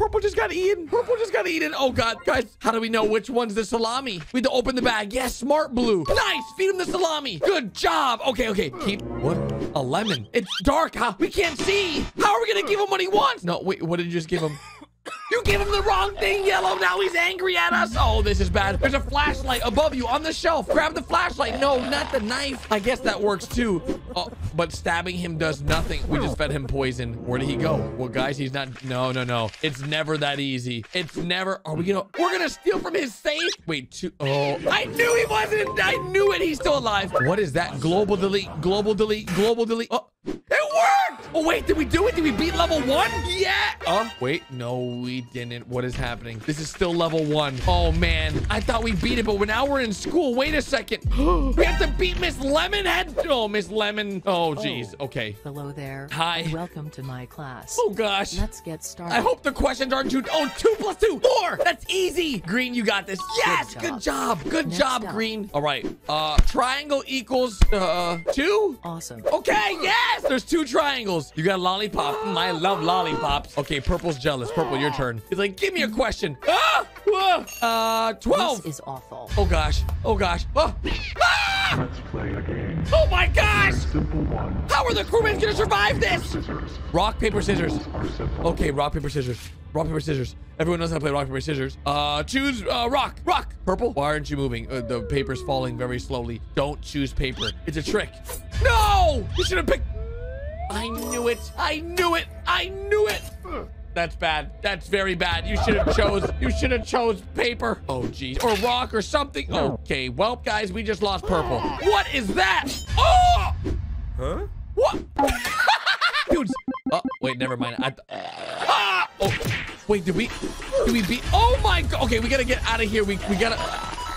Purple just got eaten. Purple just got eaten. Oh, God. Guys, how do we know which one's the salami? We have to open the bag. Yes, smart blue. Nice. Feed him the salami. Good job. Okay, okay. Keep, what? A lemon. It's dark. Huh? We can't see. How are we going to give him what he wants? No, wait. What did you just give him? You gave him the wrong thing, Yellow. Now he's angry at us. Oh, this is bad. There's a flashlight above you on the shelf. Grab the flashlight. No, not the knife. I guess that works too. Oh, but stabbing him does nothing. We just fed him poison. Where did he go? Well, guys, he's not. No, no, no. It's never that easy. It's never. Are we gonna? We're gonna steal from his safe. Wait, two. Oh, I knew he wasn't. I knew it. He's still alive. What is that? Global delete. Global delete. Global delete. Oh, it worked. Oh wait, did we do it? Did we beat level one? Yeah. Oh wait, no, we didn't. What is happening? This is still level one. Oh man, I thought we beat it, but now we're in school. Wait a second. we have to beat Miss Lemonhead. Oh, Miss Lemon. Oh jeez. Okay. Hello there. Hi. Welcome to my class. Oh gosh. Let's get started. I hope the questions aren't too. Oh, two plus two, four. That's easy. Green, you got this. Yes, good job. Good Next job, up. Green. All right. Uh, triangle equals uh two. Awesome. Okay, yes! There's two triangles. You got lollipop. I love lollipops. Okay, purple's jealous. Purple, your turn. He's like, give me a question. Ah! Uh, 12. This is awful. Oh, gosh. Oh, gosh. Oh. Ah! Let's play a game. Oh, my gosh! Simple one. How are the crewmen gonna survive this? Rock, paper, scissors. Okay, rock, paper, scissors. Rock, paper, scissors. Everyone knows how to play rock, paper, scissors. Uh, choose uh, rock. Rock. Purple. Why aren't you moving? Uh, the paper's falling very slowly. Don't choose paper. It's a trick. No! You should have picked... I knew it. I knew it. I knew it. That's bad. That's very bad. You should have chose. You should have chose paper. Oh, geez. Or rock or something. Okay. Well, guys, we just lost purple. What is that? Oh! Huh? What? Dudes. Oh, wait, never mind. I ah! Oh, wait, did we, did we beat? Oh my god. Okay, we gotta get out of here. We, we gotta,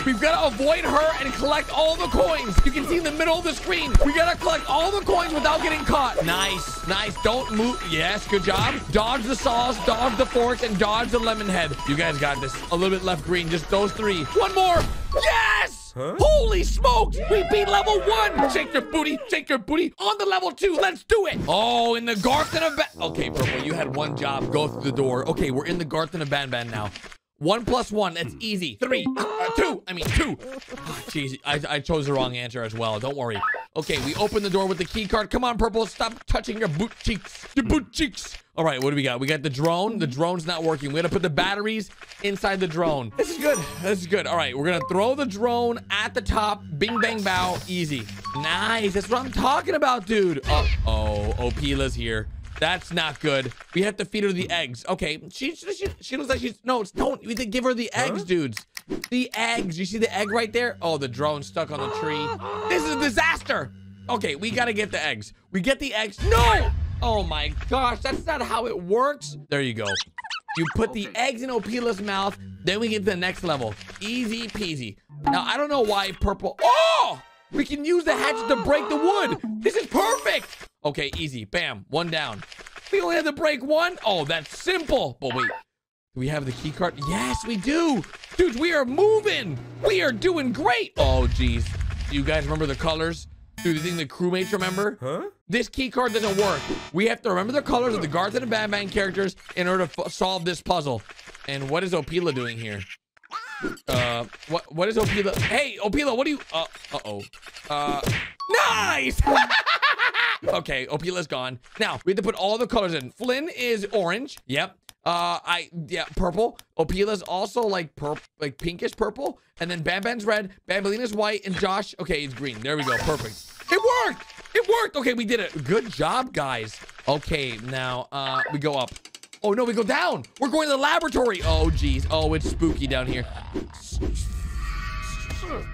we've gotta avoid her and collect all the coins. You can see in the middle of the screen. We gotta collect all the coins without getting caught. Nice, nice. Don't move. Yes, good job. Dodge the sauce, dodge the forks, and dodge the lemon head. You guys got this. A little bit left green. Just those three. One more. Yes! Huh? Holy smokes! We beat level one! Shake your booty, shake your booty. On the level two, let's do it! Oh, in the Garten of Ban- Okay, Purple, you had one job. Go through the door. Okay, we're in the Garten of Banban now. One plus one, that's easy. Three, uh, two, I mean two. Oh, Jeez, I, I chose the wrong answer as well. Don't worry. Okay, we open the door with the key card. Come on, Purple, stop touching your boot cheeks. Your boot cheeks. All right, what do we got? We got the drone. The drone's not working. We gotta put the batteries inside the drone. This is good. This is good. All right, we're gonna throw the drone at the top. Bing, bang, bow. Easy. Nice. That's what I'm talking about, dude. Uh-oh. Opila's here. That's not good. We have to feed her the eggs. Okay. She, she, she, she looks like she's... No, don't. We have to give her the eggs, dudes. The eggs. You see the egg right there? Oh, the drone's stuck on the tree. This is a disaster. Okay, we gotta get the eggs. We get the eggs. No! Oh my gosh, that's not how it works. There you go. You put the eggs in Opila's mouth, then we get to the next level. Easy peasy. Now, I don't know why purple... Oh! We can use the hatchet to break the wood. This is perfect. Okay, easy. Bam. One down. We only have to break one? Oh, that's simple. But wait. Do we have the key card? Yes, we do. Dudes, we are moving. We are doing great. Oh, geez. Do you guys remember the colors? Do you think the crewmates remember? Huh? This key card doesn't work. We have to remember the colors of the Garten and the Bam characters in order to f- solve this puzzle. And what is Opila doing here? Uh, what what is Opila? Hey, Opila, what do you? Uh, uh oh. Uh, nice. okay, Opila's gone. Now we have to put all the colors in. Flynn is orange. Yep. Uh, I yeah, purple. Opila's also like purp, like pinkish purple, and then Banban's red. Banbaleena's white, and Josh. Okay, he's green. There we go. Perfect. It worked. It worked. Okay, we did it. Good job, guys. Okay, now uh, we go up. Oh no, we go down. We're going to the laboratory. Oh geez. Oh, it's spooky down here.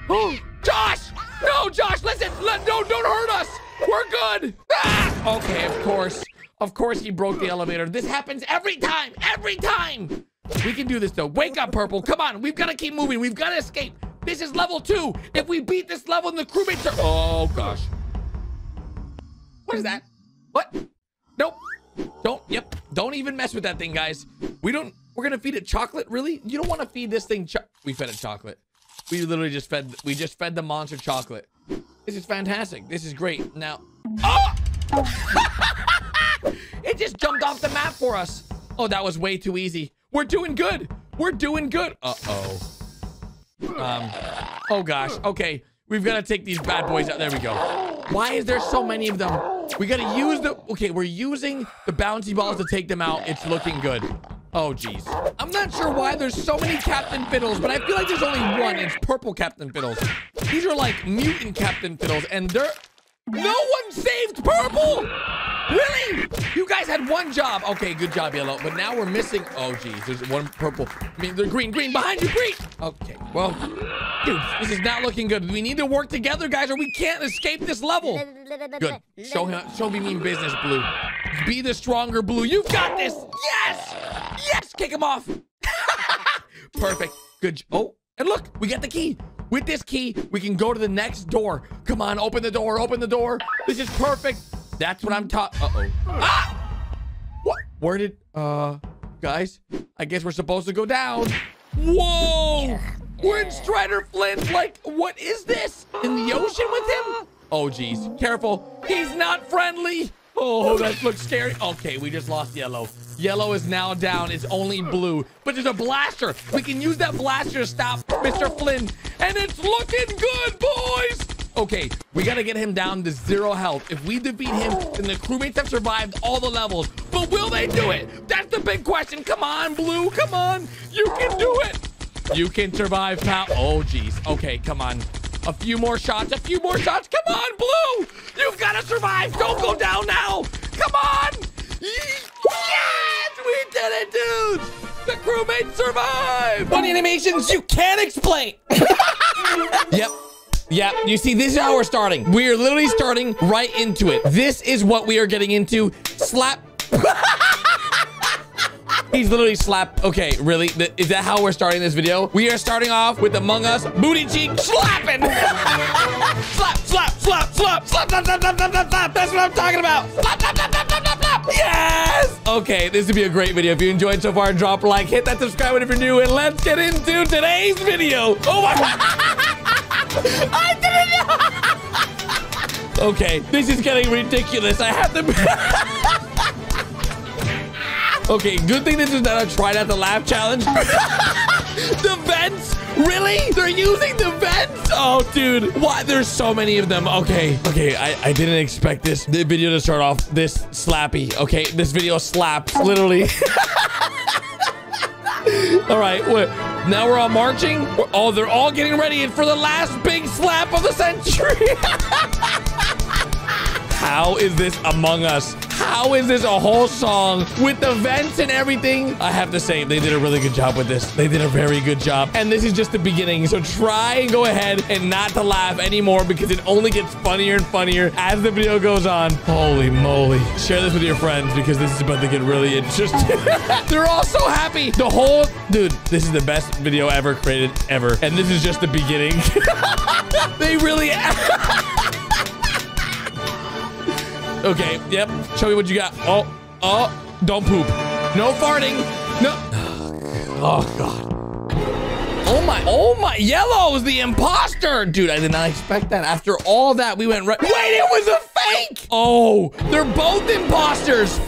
Josh! No, Josh, listen! Let, no, don't hurt us! We're good! Ah! Okay, of course. Of course he broke the elevator. This happens every time! Every time! We can do this though. Wake up, Purple. Come on. We've got to keep moving. We've got to escape. This is level two. If we beat this level, the crewmates are... Oh, gosh. What is that? What? Nope. Don't, yep. Don't even mess with that thing, guys. We don't, we're going to feed it chocolate? Really? You don't want to feed this thing We fed it chocolate. We literally just fed, we just fed the monster chocolate. This is fantastic. This is great. Now, oh! it just jumped off the map for us. Oh, that was way too easy. We're doing good. We're doing good. Uh-oh. Um, oh gosh. Okay. We've got to take these bad boys out. There we go. Why is there so many of them? We got to use the... Okay, we're using the bouncy balls to take them out. It's looking good. Oh, jeez. I'm not sure why there's so many Captain Fiddles, but I feel like there's only one. It's purple Captain Fiddles. These are like mutant Captain Fiddles, and they're... No one saved purple! Really? You guys had one job. Okay, good job, yellow. But now we're missing... Oh, geez. There's one purple. I mean, they're green. Green behind you. Green. Okay, well... Dude, this is not looking good. We need to work together, guys, or we can't escape this level. Good. Show him. Show me mean business, Blue. Be the stronger Blue. You've got this. Yes. Yes. Kick him off. Perfect. Good. Oh, and look, we got the key. With this key, we can go to the next door. Come on, open the door. Open the door. This is perfect. That's what I'm taught. Uh-oh. Ah! What? Where did, uh, guys, I guess we're supposed to go down. Whoa! We're in Stinger Flynn. Like, what is this? In the ocean with him? Oh, geez. Careful. He's not friendly. Oh, that looks scary. Okay, we just lost yellow. Yellow is now down. It's only blue. But there's a blaster. We can use that blaster to stop Mr. Flynn. And it's looking good, boys. Okay, we gotta get him down to zero health. If we defeat him, then the crewmates have survived all the levels. But will they do it? That's the big question. Come on, Blue. Come on. You can do it. You can survive, pal. Oh, jeez. Okay, come on. A few more shots. A few more shots. Come on, Blue. You've got to survive. Don't go down now. Come on. Yes, we did it, dudes. The crewmates survived. Funny animations you can't explain. yep. Yep, you see, this is how we're starting. We are literally starting right into it. This is what we are getting into. Slap. He's literally slapped. Okay, really? Is that how we're starting this video? We are starting off with Among Us booty cheek slapping. slap, slap, slap, slap, slap, slap, slap, slap, slap, slap, slap. That's what I'm talking about. Slap, slap, slap, slap, slap, slap, slap. Yes. Okay, this would be a great video. If you enjoyed so far, drop a like, hit that subscribe button if you're new, and let's get into today's video. Oh my God. I didn't know. Okay, this is getting ridiculous. I have to. Okay, good thing this is not a try not to laugh challenge. the vents? Really? They're using the vents? Oh, dude. Why? There's so many of them. Okay. Okay, I, I didn't expect this the video to start off this slappy. Okay, this video slaps, literally. all right, wait. Now we're all marching. We're- oh, they're all getting ready for the last big slap of the century. How is this Among Us? How is this a whole song with the vents and everything? I have to say, they did a really good job with this. They did a very good job. And this is just the beginning. So try and go ahead and not to laugh anymore because it only gets funnier and funnier as the video goes on. Holy moly. Share this with your friends because this is about to get really interesting. They're all so happy. The whole, dude, this is the best video ever created ever. And this is just the beginning. they really, Okay, yep. Show me what you got. Oh, oh, don't poop. No farting. No. Oh, God. Oh, my. Oh, my. Yellow's the imposter. Dude, I did not expect that. After all that, we went right. Wait, it was a fake. Oh, they're both imposters.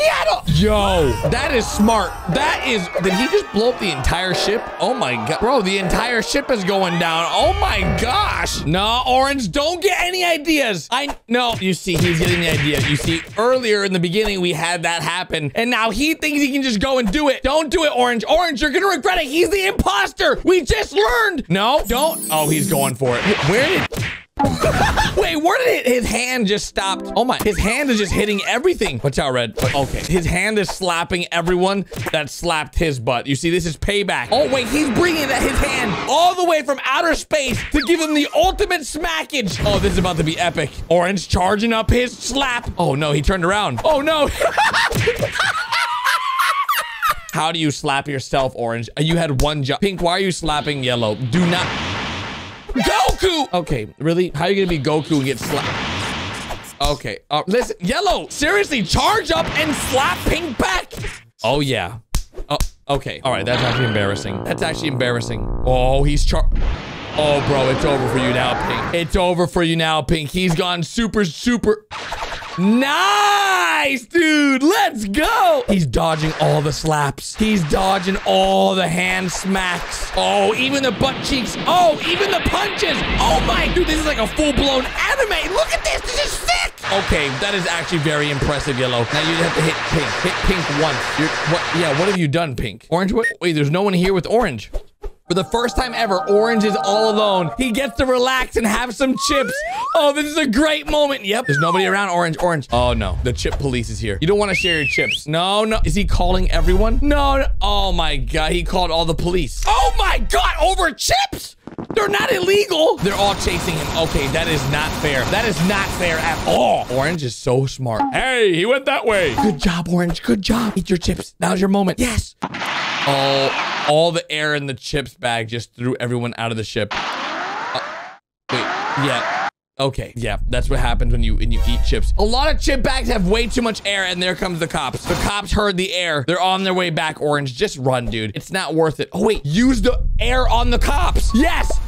Yeah, I don't- Yo, that is smart. That is. Did he just blow up the entire ship? Oh my god, bro, the entire ship is going down. Oh my gosh. No, Orange, don't get any ideas. I no. You see, he's getting the idea. You see, earlier in the beginning we had that happen, and now he thinks he can just go and do it. Don't do it, Orange. Orange, you're gonna regret it. He's the imposter. We just learned. No, don't. Oh, he's going for it. Where did? Wait, where did it, his hand just stopped? Oh my, his hand is just hitting everything. Watch out, Red. Okay, his hand is slapping everyone that slapped his butt. You see, this is payback. Oh wait, he's bringing that his hand all the way from outer space to give him the ultimate smackage. Oh, this is about to be epic. Orange charging up his slap. Oh no, he turned around. Oh no. How do you slap yourself, Orange? You had one job. Pink, why are you slapping yellow? Do not. Goku! Okay, really? How are you gonna be Goku and get slapped? Okay, uh, listen, Yellow, seriously, charge up and slap Pink back! Oh, yeah. Oh, okay. All right, that's actually embarrassing. That's actually embarrassing. Oh, he's char- Oh, bro, it's over for you now, Pink. It's over for you now, Pink. He's gone super, super... Nice, dude. Let's go. He's dodging all the slaps. He's dodging all the hand smacks. Oh, even the butt cheeks. Oh, even the punches. Oh my, dude, this is like a full-blown anime. Look at this. This is sick. Okay, that is actually very impressive, Yellow. Now you have to hit Pink. Hit Pink once. You're, what? Yeah, what have you done, Pink? Orange, what? Wait, there's no one here with Orange. For the first time ever, Orange is all alone. He gets to relax and have some chips. Oh, this is a great moment. Yep. There's nobody around. Orange, Orange. Oh, no. The chip police is here. You don't want to share your chips. No, no. Is he calling everyone? No, no. Oh, my God. He called all the police. Oh, my God. Over chips? They're not illegal. They're all chasing him. Okay, that is not fair. That is not fair at all. Orange is so smart. Hey, he went that way. Good job, Orange. Good job. Eat your chips. Now's your moment. Yes. Oh, all the air in the chips bag just threw everyone out of the ship. Uh, wait, yeah. Okay, yeah, that's what happens when you when you eat chips. A lot of chip bags have way too much air, and there comes the cops. The cops heard the air. They're on their way back, Orange. Just run, dude. It's not worth it. Oh, wait, use the air on the cops. Yes!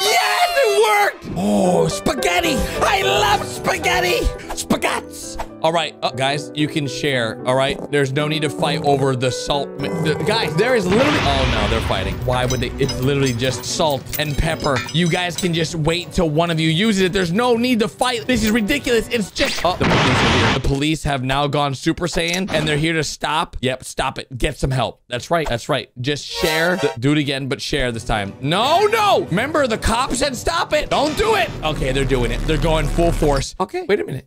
Yes, it worked! Oh, spaghetti! I love spaghetti! Spaghettis! All right, uh, guys, you can share, all right? There's no need to fight over the salt. The, guys, there is literally... Oh, no, they're fighting. Why would they? It's literally just salt and pepper. You guys can just wait till one of you uses it. There's no need to fight. This is ridiculous. It's just... Oh, the police are here. The police have now gone Super Saiyan, and they're here to stop. Yep, stop it. Get some help. That's right. That's right. Just share. The, do it again, but share this time. No, no! Remember, the cop said stop it. Don't do it. Okay, they're doing it. They're going full force. Okay, wait a minute.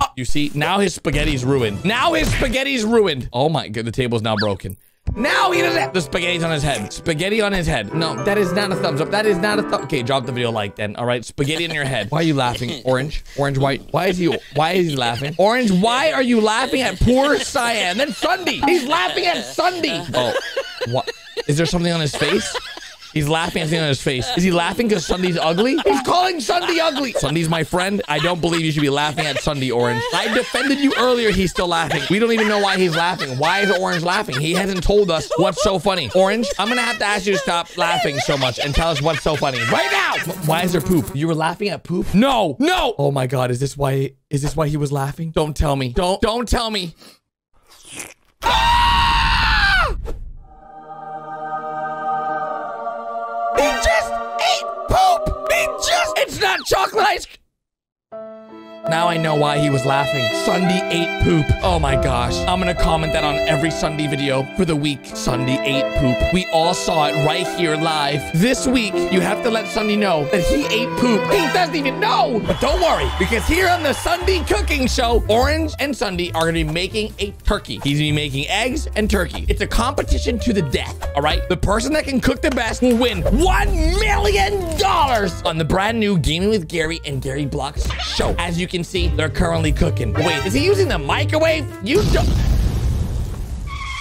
Oh, you see, now his spaghetti's ruined. Now his spaghetti's ruined. Oh my god, the table's now broken. Now he doesn't have the spaghetti's on his head. Spaghetti on his head. No, that is not a thumbs up. That is not a thumb. Okay, drop the video like then. All right, spaghetti in your head. Why are you laughing? Orange, orange, white. Why is he? Why is he laughing? Orange, why are you laughing at poor Cyan? Then Ssundee. He's laughing at Ssundee. Oh, what? Is there something on his face? He's laughing at something on his face. Is he laughing because Ssundee's ugly? He's calling Ssundee ugly. Ssundee's my friend. I don't believe you should be laughing at Ssundee Orange. I defended you earlier. He's still laughing. We don't even know why he's laughing. Why is Orange laughing? He hasn't told us what's so funny. Orange, I'm going to have to ask you to stop laughing so much and tell us what's so funny right now. Why is there poop? You were laughing at poop? No, no. Oh my God. Is this why, is this why he was laughing? Don't tell me. Don't, don't tell me. Ah! He just ate poop! He just... It's not chocolate ice... Now I know why he was laughing. Ssundee ate poop. Oh my gosh. I'm gonna comment that on every Ssundee video for the week. Ssundee ate poop. We all saw it right here live. This week, you have to let Ssundee know that he ate poop. He doesn't even know. But don't worry, because here on the Ssundee cooking show, Orange and Ssundee are gonna be making a turkey. He's gonna be making eggs and turkey. It's a competition to the death, all right? The person that can cook the best will win $1 million on the brand new Gaming with Gary and GarryBlox show. As you can see, they're currently cooking. Wait, is he using the microwave? You don't...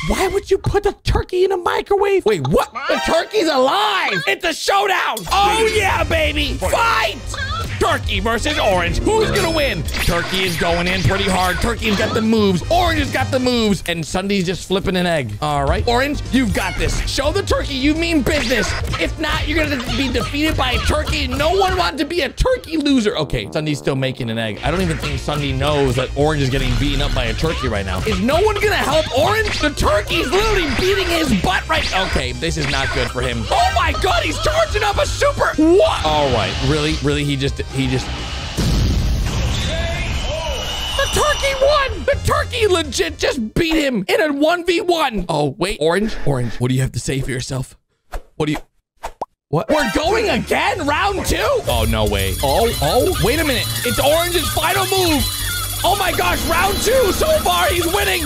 Why would you put the turkey in a microwave? Wait, what? The turkey's alive! It's a showdown! Oh yeah, baby! Fight! Turkey versus Orange. Who's gonna win? Turkey is going in pretty hard. Turkey's got the moves. Orange has got the moves. And Ssundee's just flipping an egg. All right. Orange, you've got this. Show the turkey you mean business. If not, you're gonna be defeated by a turkey. No one wants to be a turkey loser. Okay, Ssundee's still making an egg. I don't even think Ssundee knows that Orange is getting beaten up by a turkey right now. Is no one gonna help Orange? The turkey's literally beating his butt right Okay, this is not good for him. Oh my god, he's charging up a super. What? All right, really? Really? He just, he just. The turkey won! The turkey legit just beat him in a 1v1. Oh, wait. Orange? Orange, what do you have to say for yourself? What do you... What? We're going again? Round two? Oh, no way. Oh, oh, wait a minute. It's Orange's final move. Oh my gosh, round two. So far, he's winning.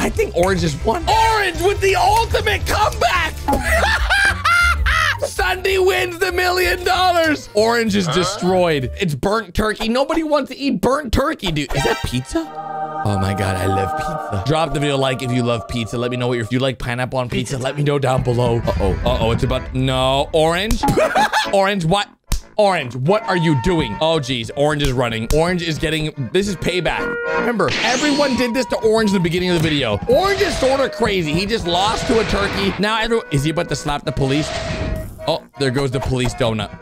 I think Orange just won. Orange with the ultimate comeback. Ssundee wins the million dollars. Orange is destroyed. It's burnt turkey. Nobody wants to eat burnt turkey, dude. Is that pizza? Oh my God, I love pizza. Drop the video like if you love pizza. Let me know what if you like pineapple on pizza. Let me know down below. Uh-oh, uh-oh, it's about, no, orange. orange, what? Orange, what are you doing? Oh, geez. Orange is running. Orange is getting... This is payback. Remember, everyone did this to Orange in the beginning of the video. Orange is sort of crazy. He just lost to a turkey. Now everyone... Is he about to slap the police? Oh, there goes the police donut.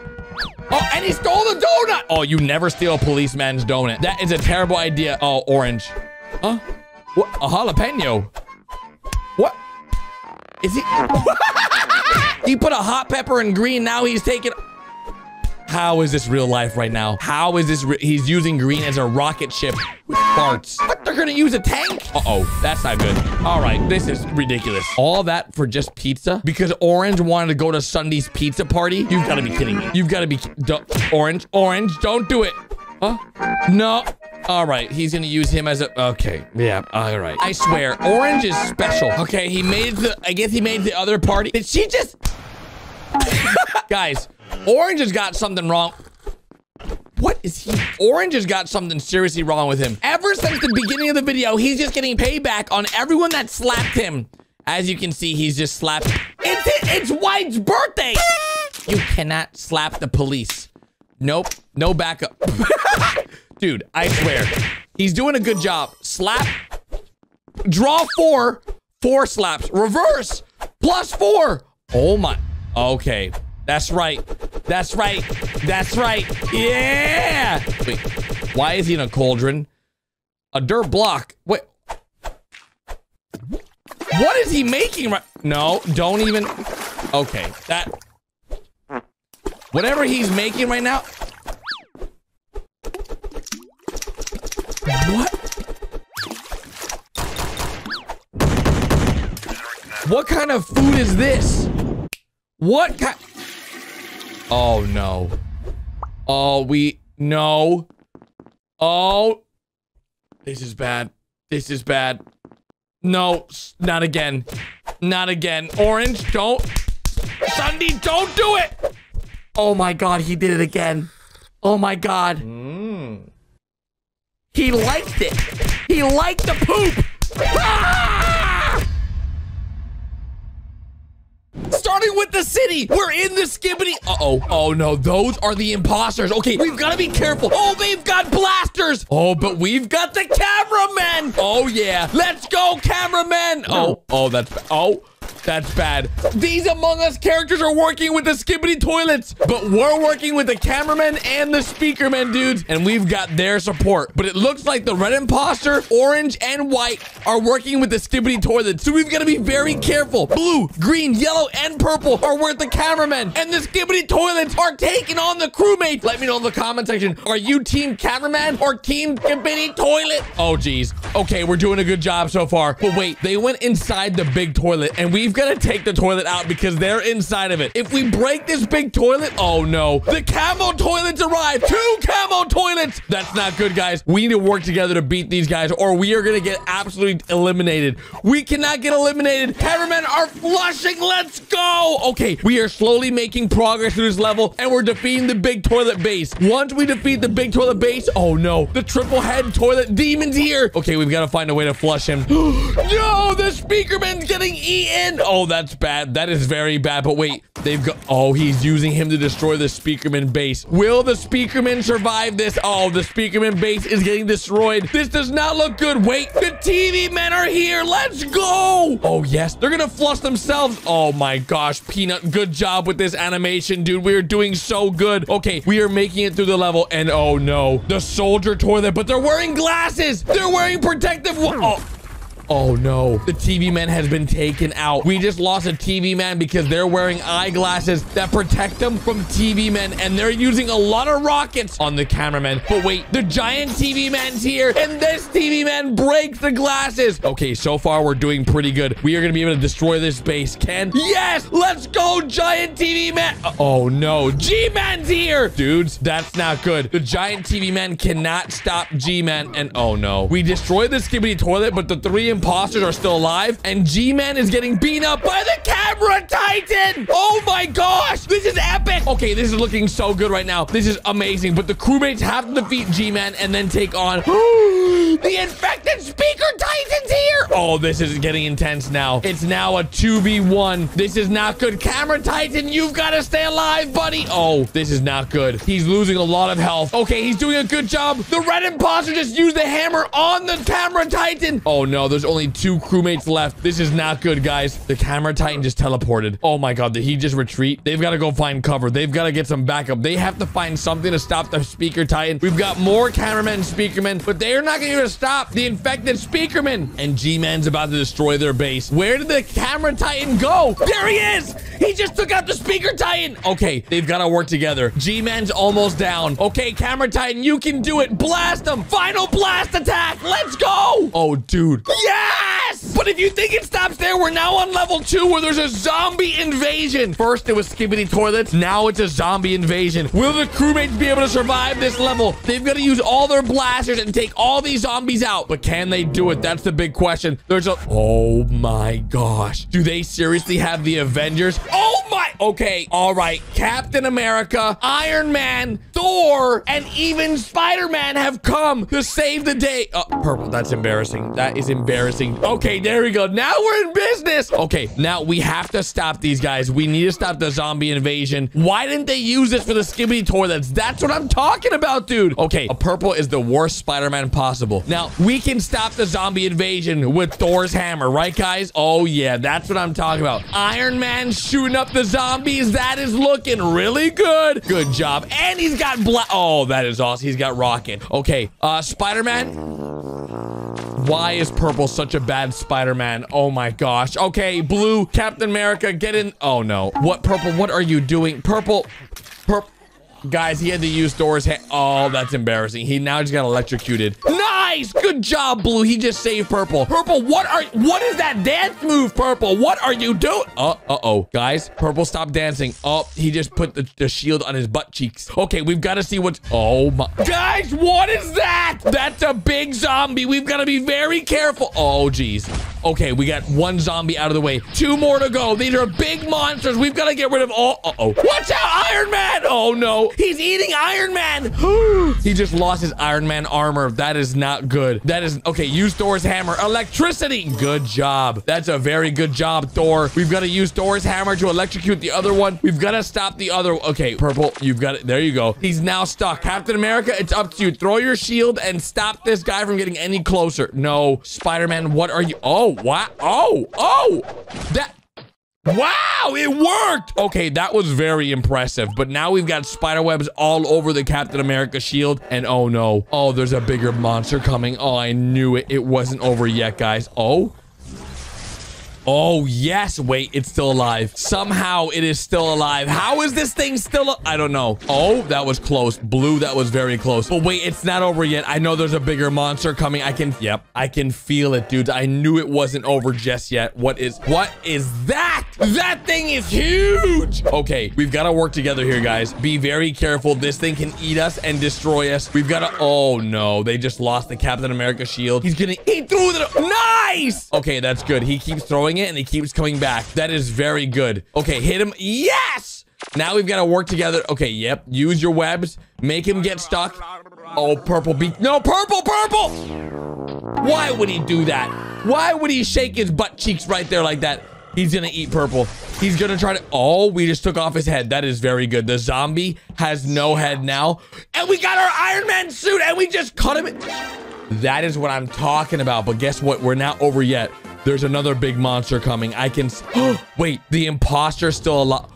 Oh, and he stole the donut. Oh, you never steal a policeman's donut. That is a terrible idea. Oh, orange. Huh? What? A jalapeno. What? Is he? he put a hot pepper in green. Now he's taking. How is this real life right now? How is this? he's using green as a rocket ship with farts. But they're gonna use a tank? Uh-oh, that's not good. All right, this is ridiculous. All that for just pizza? Because Orange wanted to go to Ssundee's pizza party? You've gotta be kidding me. You've gotta be, Orange, Orange, don't do it. Huh? No. All right, he's gonna use him as a, okay, yeah, all right. I swear, Orange is special. Okay, he made the, I guess he made the other party. Did she just, guys, Orange has got something wrong. What is he? Orange has got something seriously wrong with him. Ever since the beginning of the video, he's just getting payback on everyone that slapped him. As you can see, he's just slapped. It's, it's White's birthday. You cannot slap the police. Nope. No backup. Dude, I swear. He's doing a good job. Slap. Draw four. Four slaps. Reverse. Plus four. Oh my. Okay. That's right. That's right. That's right. Yeah. Wait, why is he in a cauldron? A dirt block. Wait. What is he making right? No, don't even. Okay, that. Whatever he's making right now. What? What kind of food is this? What kind? Oh, no. Oh, we... No. Oh. This is bad. This is bad. No, not again. Not again. Orange, don't. Ssundee, don't do it. Oh my god, he did it again. Oh my god. Mm. He liked it. He liked the poop. Ah! Starting with the city. We're in the Skibidi. Uh-oh. Oh, no. Those are the imposters. Okay, we've got to be careful. Oh, they've got blasters. Oh, but we've got the cameramen. Oh, yeah. Let's go, cameramen. Oh, oh, that's... Oh. That's bad. These Among Us characters are working with the Skibidi toilets, but we're working with the cameraman and the speakermen, dudes, and we've got their support. But it looks like the red imposter, orange, and white are working with the Skibidi toilets, so we've got to be very careful. Blue, green, yellow, and purple are with the cameramen, and the Skibidi toilets are taking on the crewmates. Let me know in the comment section. Are you team cameraman or team Skibidi toilet? Oh, geez. Okay, we're doing a good job so far. But wait, they went inside the big toilet, and we've got to take the toilet out because they're inside of it. If we break this big toilet, oh no. The camo toilets arrived. Two camo toilets. That's not good, guys. We need to work together to beat these guys or we are going to get absolutely eliminated. We cannot get eliminated. Cameramen are flushing. Let's go. Okay, we are slowly making progress through this level and we're defeating the big toilet base. Once we defeat the big toilet base, oh no, the triple head toilet demon's here. Okay, we've got to find a way to flush him. no, the speakerman's getting eaten. Oh, that's bad. That is very bad. But wait, they've got... Oh, he's using him to destroy the Speakerman base. Will the Speakerman survive this? Oh, the Speakerman base is getting destroyed. This does not look good. Wait, the TV men are here. Let's go. Oh, yes. They're going to flush themselves. Oh, my gosh. Peanut, good job with this animation, dude. We are doing so good. Okay, we are making it through the level. And oh, no. The soldier toilet, but they're wearing glasses. They're wearing protective... Oh. Oh no, the TV man has been taken out. We just lost a TV man because they're wearing eyeglasses that protect them from TV men and they're using a lot of rockets on the cameraman. But wait, the giant TV man's here and this TV man breaks the glasses. Okay, so far we're doing pretty good. We are gonna be able to destroy this base. Ken? Yes, let's go giant TV man. Uh, oh no, G-Man's here. Dudes, that's not good. The giant TV man cannot stop G-Man and oh no. We destroyed the Skibidi toilet, but the three imposters are still alive, and G-Man is getting beat up by the camera titan. Oh my gosh, this is epic. Okay, this is looking so good right now. This is amazing, but the crewmates have to defeat G-Man and then take on the infected speaker titans here. Oh, this is getting intense now. It's now a 2v1. This is not good. Camera titan, you've got to stay alive, buddy. Oh, this is not good. He's losing a lot of health. Okay, he's doing a good job. The red imposter just used the hammer on the camera titan. Oh no, there's only two crewmates left. This is not good, guys. The camera titan just teleported. Oh my god, did he just retreat? They've got to go find cover. They They've got to get some backup. They have to find something to stop the Speaker Titan. We've got more cameramen and Speakermen, but they are not going to stop the infected Speakermen. And G-Man's about to destroy their base. Where did the camera Titan go? There he is! He just took out the Speaker Titan! Okay, they've got to work together. G-Man's almost down. Okay, camera Titan, you can do it. Blast him! Final blast attack! Let's go! Oh, dude. Yes! But if you think it stops there, we're now on level two where there's a zombie invasion. First, it was Skibidi Toilets. Now it's a zombie invasion. Will the crewmates be able to survive this level? They've got to use all their blasters and take all these zombies out. But can they do it? That's the big question. There's a... Oh, my gosh. Do they seriously have the Avengers? Oh, my... Okay, all right. Captain America, Iron Man, Thor, and even Spider-Man have come to save the day. Oh, purple. That's embarrassing. That is embarrassing. Okay, there we go. Now we're in business. Okay, now we have to stop these guys. We need to stop the zombie invasion. Why didn't they use this for the skibidi toilets? That's what I'm talking about, dude. Okay, a purple is the worst Spider-Man possible. Now, we can stop the zombie invasion with Thor's hammer, right, guys? Oh, yeah, that's what I'm talking about. Iron Man shooting up the zombies. That is looking really good. Good job. And he's got black. Oh, that is awesome. He's got rocket. Okay, uh, Spider-Man. Why is purple such a bad Spider-Man? Oh my gosh. Okay, blue, Captain America, get in. Oh no. What, purple, what are you doing? Purple, purple. Guys, he had to use hand. Oh, that's embarrassing. He now just got electrocuted. Nice! Good job, Blue. He just saved Purple. Purple, what are- What is that dance move, Purple? What are you doing? Uh, uh-oh. Guys, Purple, stop dancing. Oh, he just put the, the shield on his butt cheeks. Okay, we've got to see what's- Oh, my- Guys, what is that? That's a big zombie. We've got to be very careful. Oh, geez. Okay, we got one zombie out of the way. Two more to go. These are big monsters. We've got to get rid of all- Uh-oh. Watch out, Iron Man! Oh, no. He's eating Iron Man! he just lost his Iron Man armor. That is not good. That is- Okay, use Thor's hammer. Electricity! Good job. That's a very good job, Thor. We've got to use Thor's hammer to electrocute the other one. We've got to stop the other- Okay, Purple, you've got it. There you go. He's now stuck. Captain America, it's up to you. Throw your shield and stop this guy from getting any closer. No. Spider-Man, what are you- Oh, what? Oh, oh! That- Wow, it worked! Okay, that was very impressive. But now we've got spider webs all over the Captain America shield. And oh no. Oh, there's a bigger monster coming. Oh, I knew it. It wasn't over yet, guys. Oh. Oh, yes. Wait, it's still alive. Somehow it is still alive. How is this thing still? I don't know. Oh, that was close. Blue, that was very close. But wait, it's not over yet. I know there's a bigger monster coming. I can, yep, I can feel it, dude. I knew it wasn't over just yet. What is, what is that? That thing is huge. Okay, we've got to work together here, guys. Be very careful. This thing can eat us and destroy us. We've got to, oh no, they just lost the Captain America shield. He's gonna, he threw the, nice. Okay, that's good. He keeps throwing it and he keeps coming back. That is very good. Okay, hit him. Yes! Now we've got to work together. Okay, yep. Use your webs. Make him get stuck. Oh, purple beat. No, purple, purple! Why would he do that? Why would he shake his butt cheeks right there like that? He's gonna eat purple. He's gonna try to. Oh, we just took off his head. That is very good. The zombie has no head now. And we got our Iron Man suit and we just cut him. That is what I'm talking about. But guess what? We're not over yet. There's another big monster coming. I can. Wait, the imposter's still alive.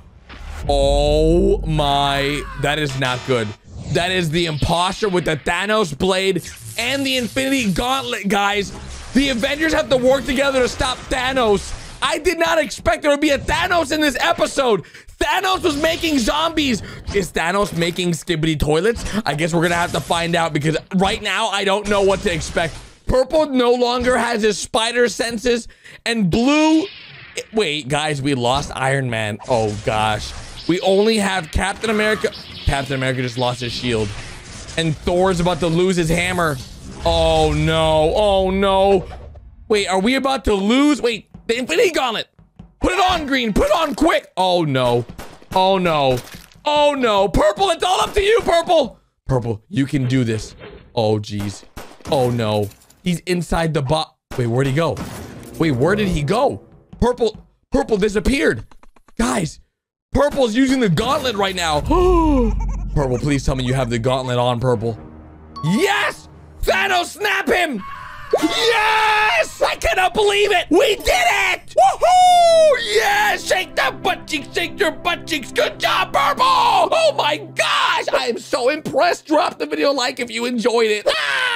Oh my. That is not good. That is the imposter with the Thanos blade and the Infinity Gauntlet, guys. The Avengers have to work together to stop Thanos. I did not expect there would be a Thanos in this episode. Thanos was making zombies. Is Thanos making skibidi toilets? I guess we're gonna have to find out because right now I don't know what to expect. Purple no longer has his spider senses, and blue. Wait, guys, we lost Iron Man. Oh gosh, we only have Captain America. Captain America just lost his shield, and Thor's about to lose his hammer. Oh no! Oh no! Wait, are we about to lose? Wait, the Infinity Gauntlet. Put it on, Green. Put it on quick. Oh no! Oh no! Oh no! Purple, it's all up to you, Purple. Purple, you can do this. Oh jeez. Oh no. He's inside the bot. Wait, where'd he go? Wait, where did he go? Purple, purple disappeared. Guys, purple's using the gauntlet right now. purple, please tell me you have the gauntlet on, purple. Yes! Thanos, snap him! Yes! I cannot believe it! We did it! Woohoo! Yes! Shake the butt cheeks, shake your butt cheeks. Good job, Purple! Oh my gosh! I am so impressed. Drop the video like if you enjoyed it. Ah!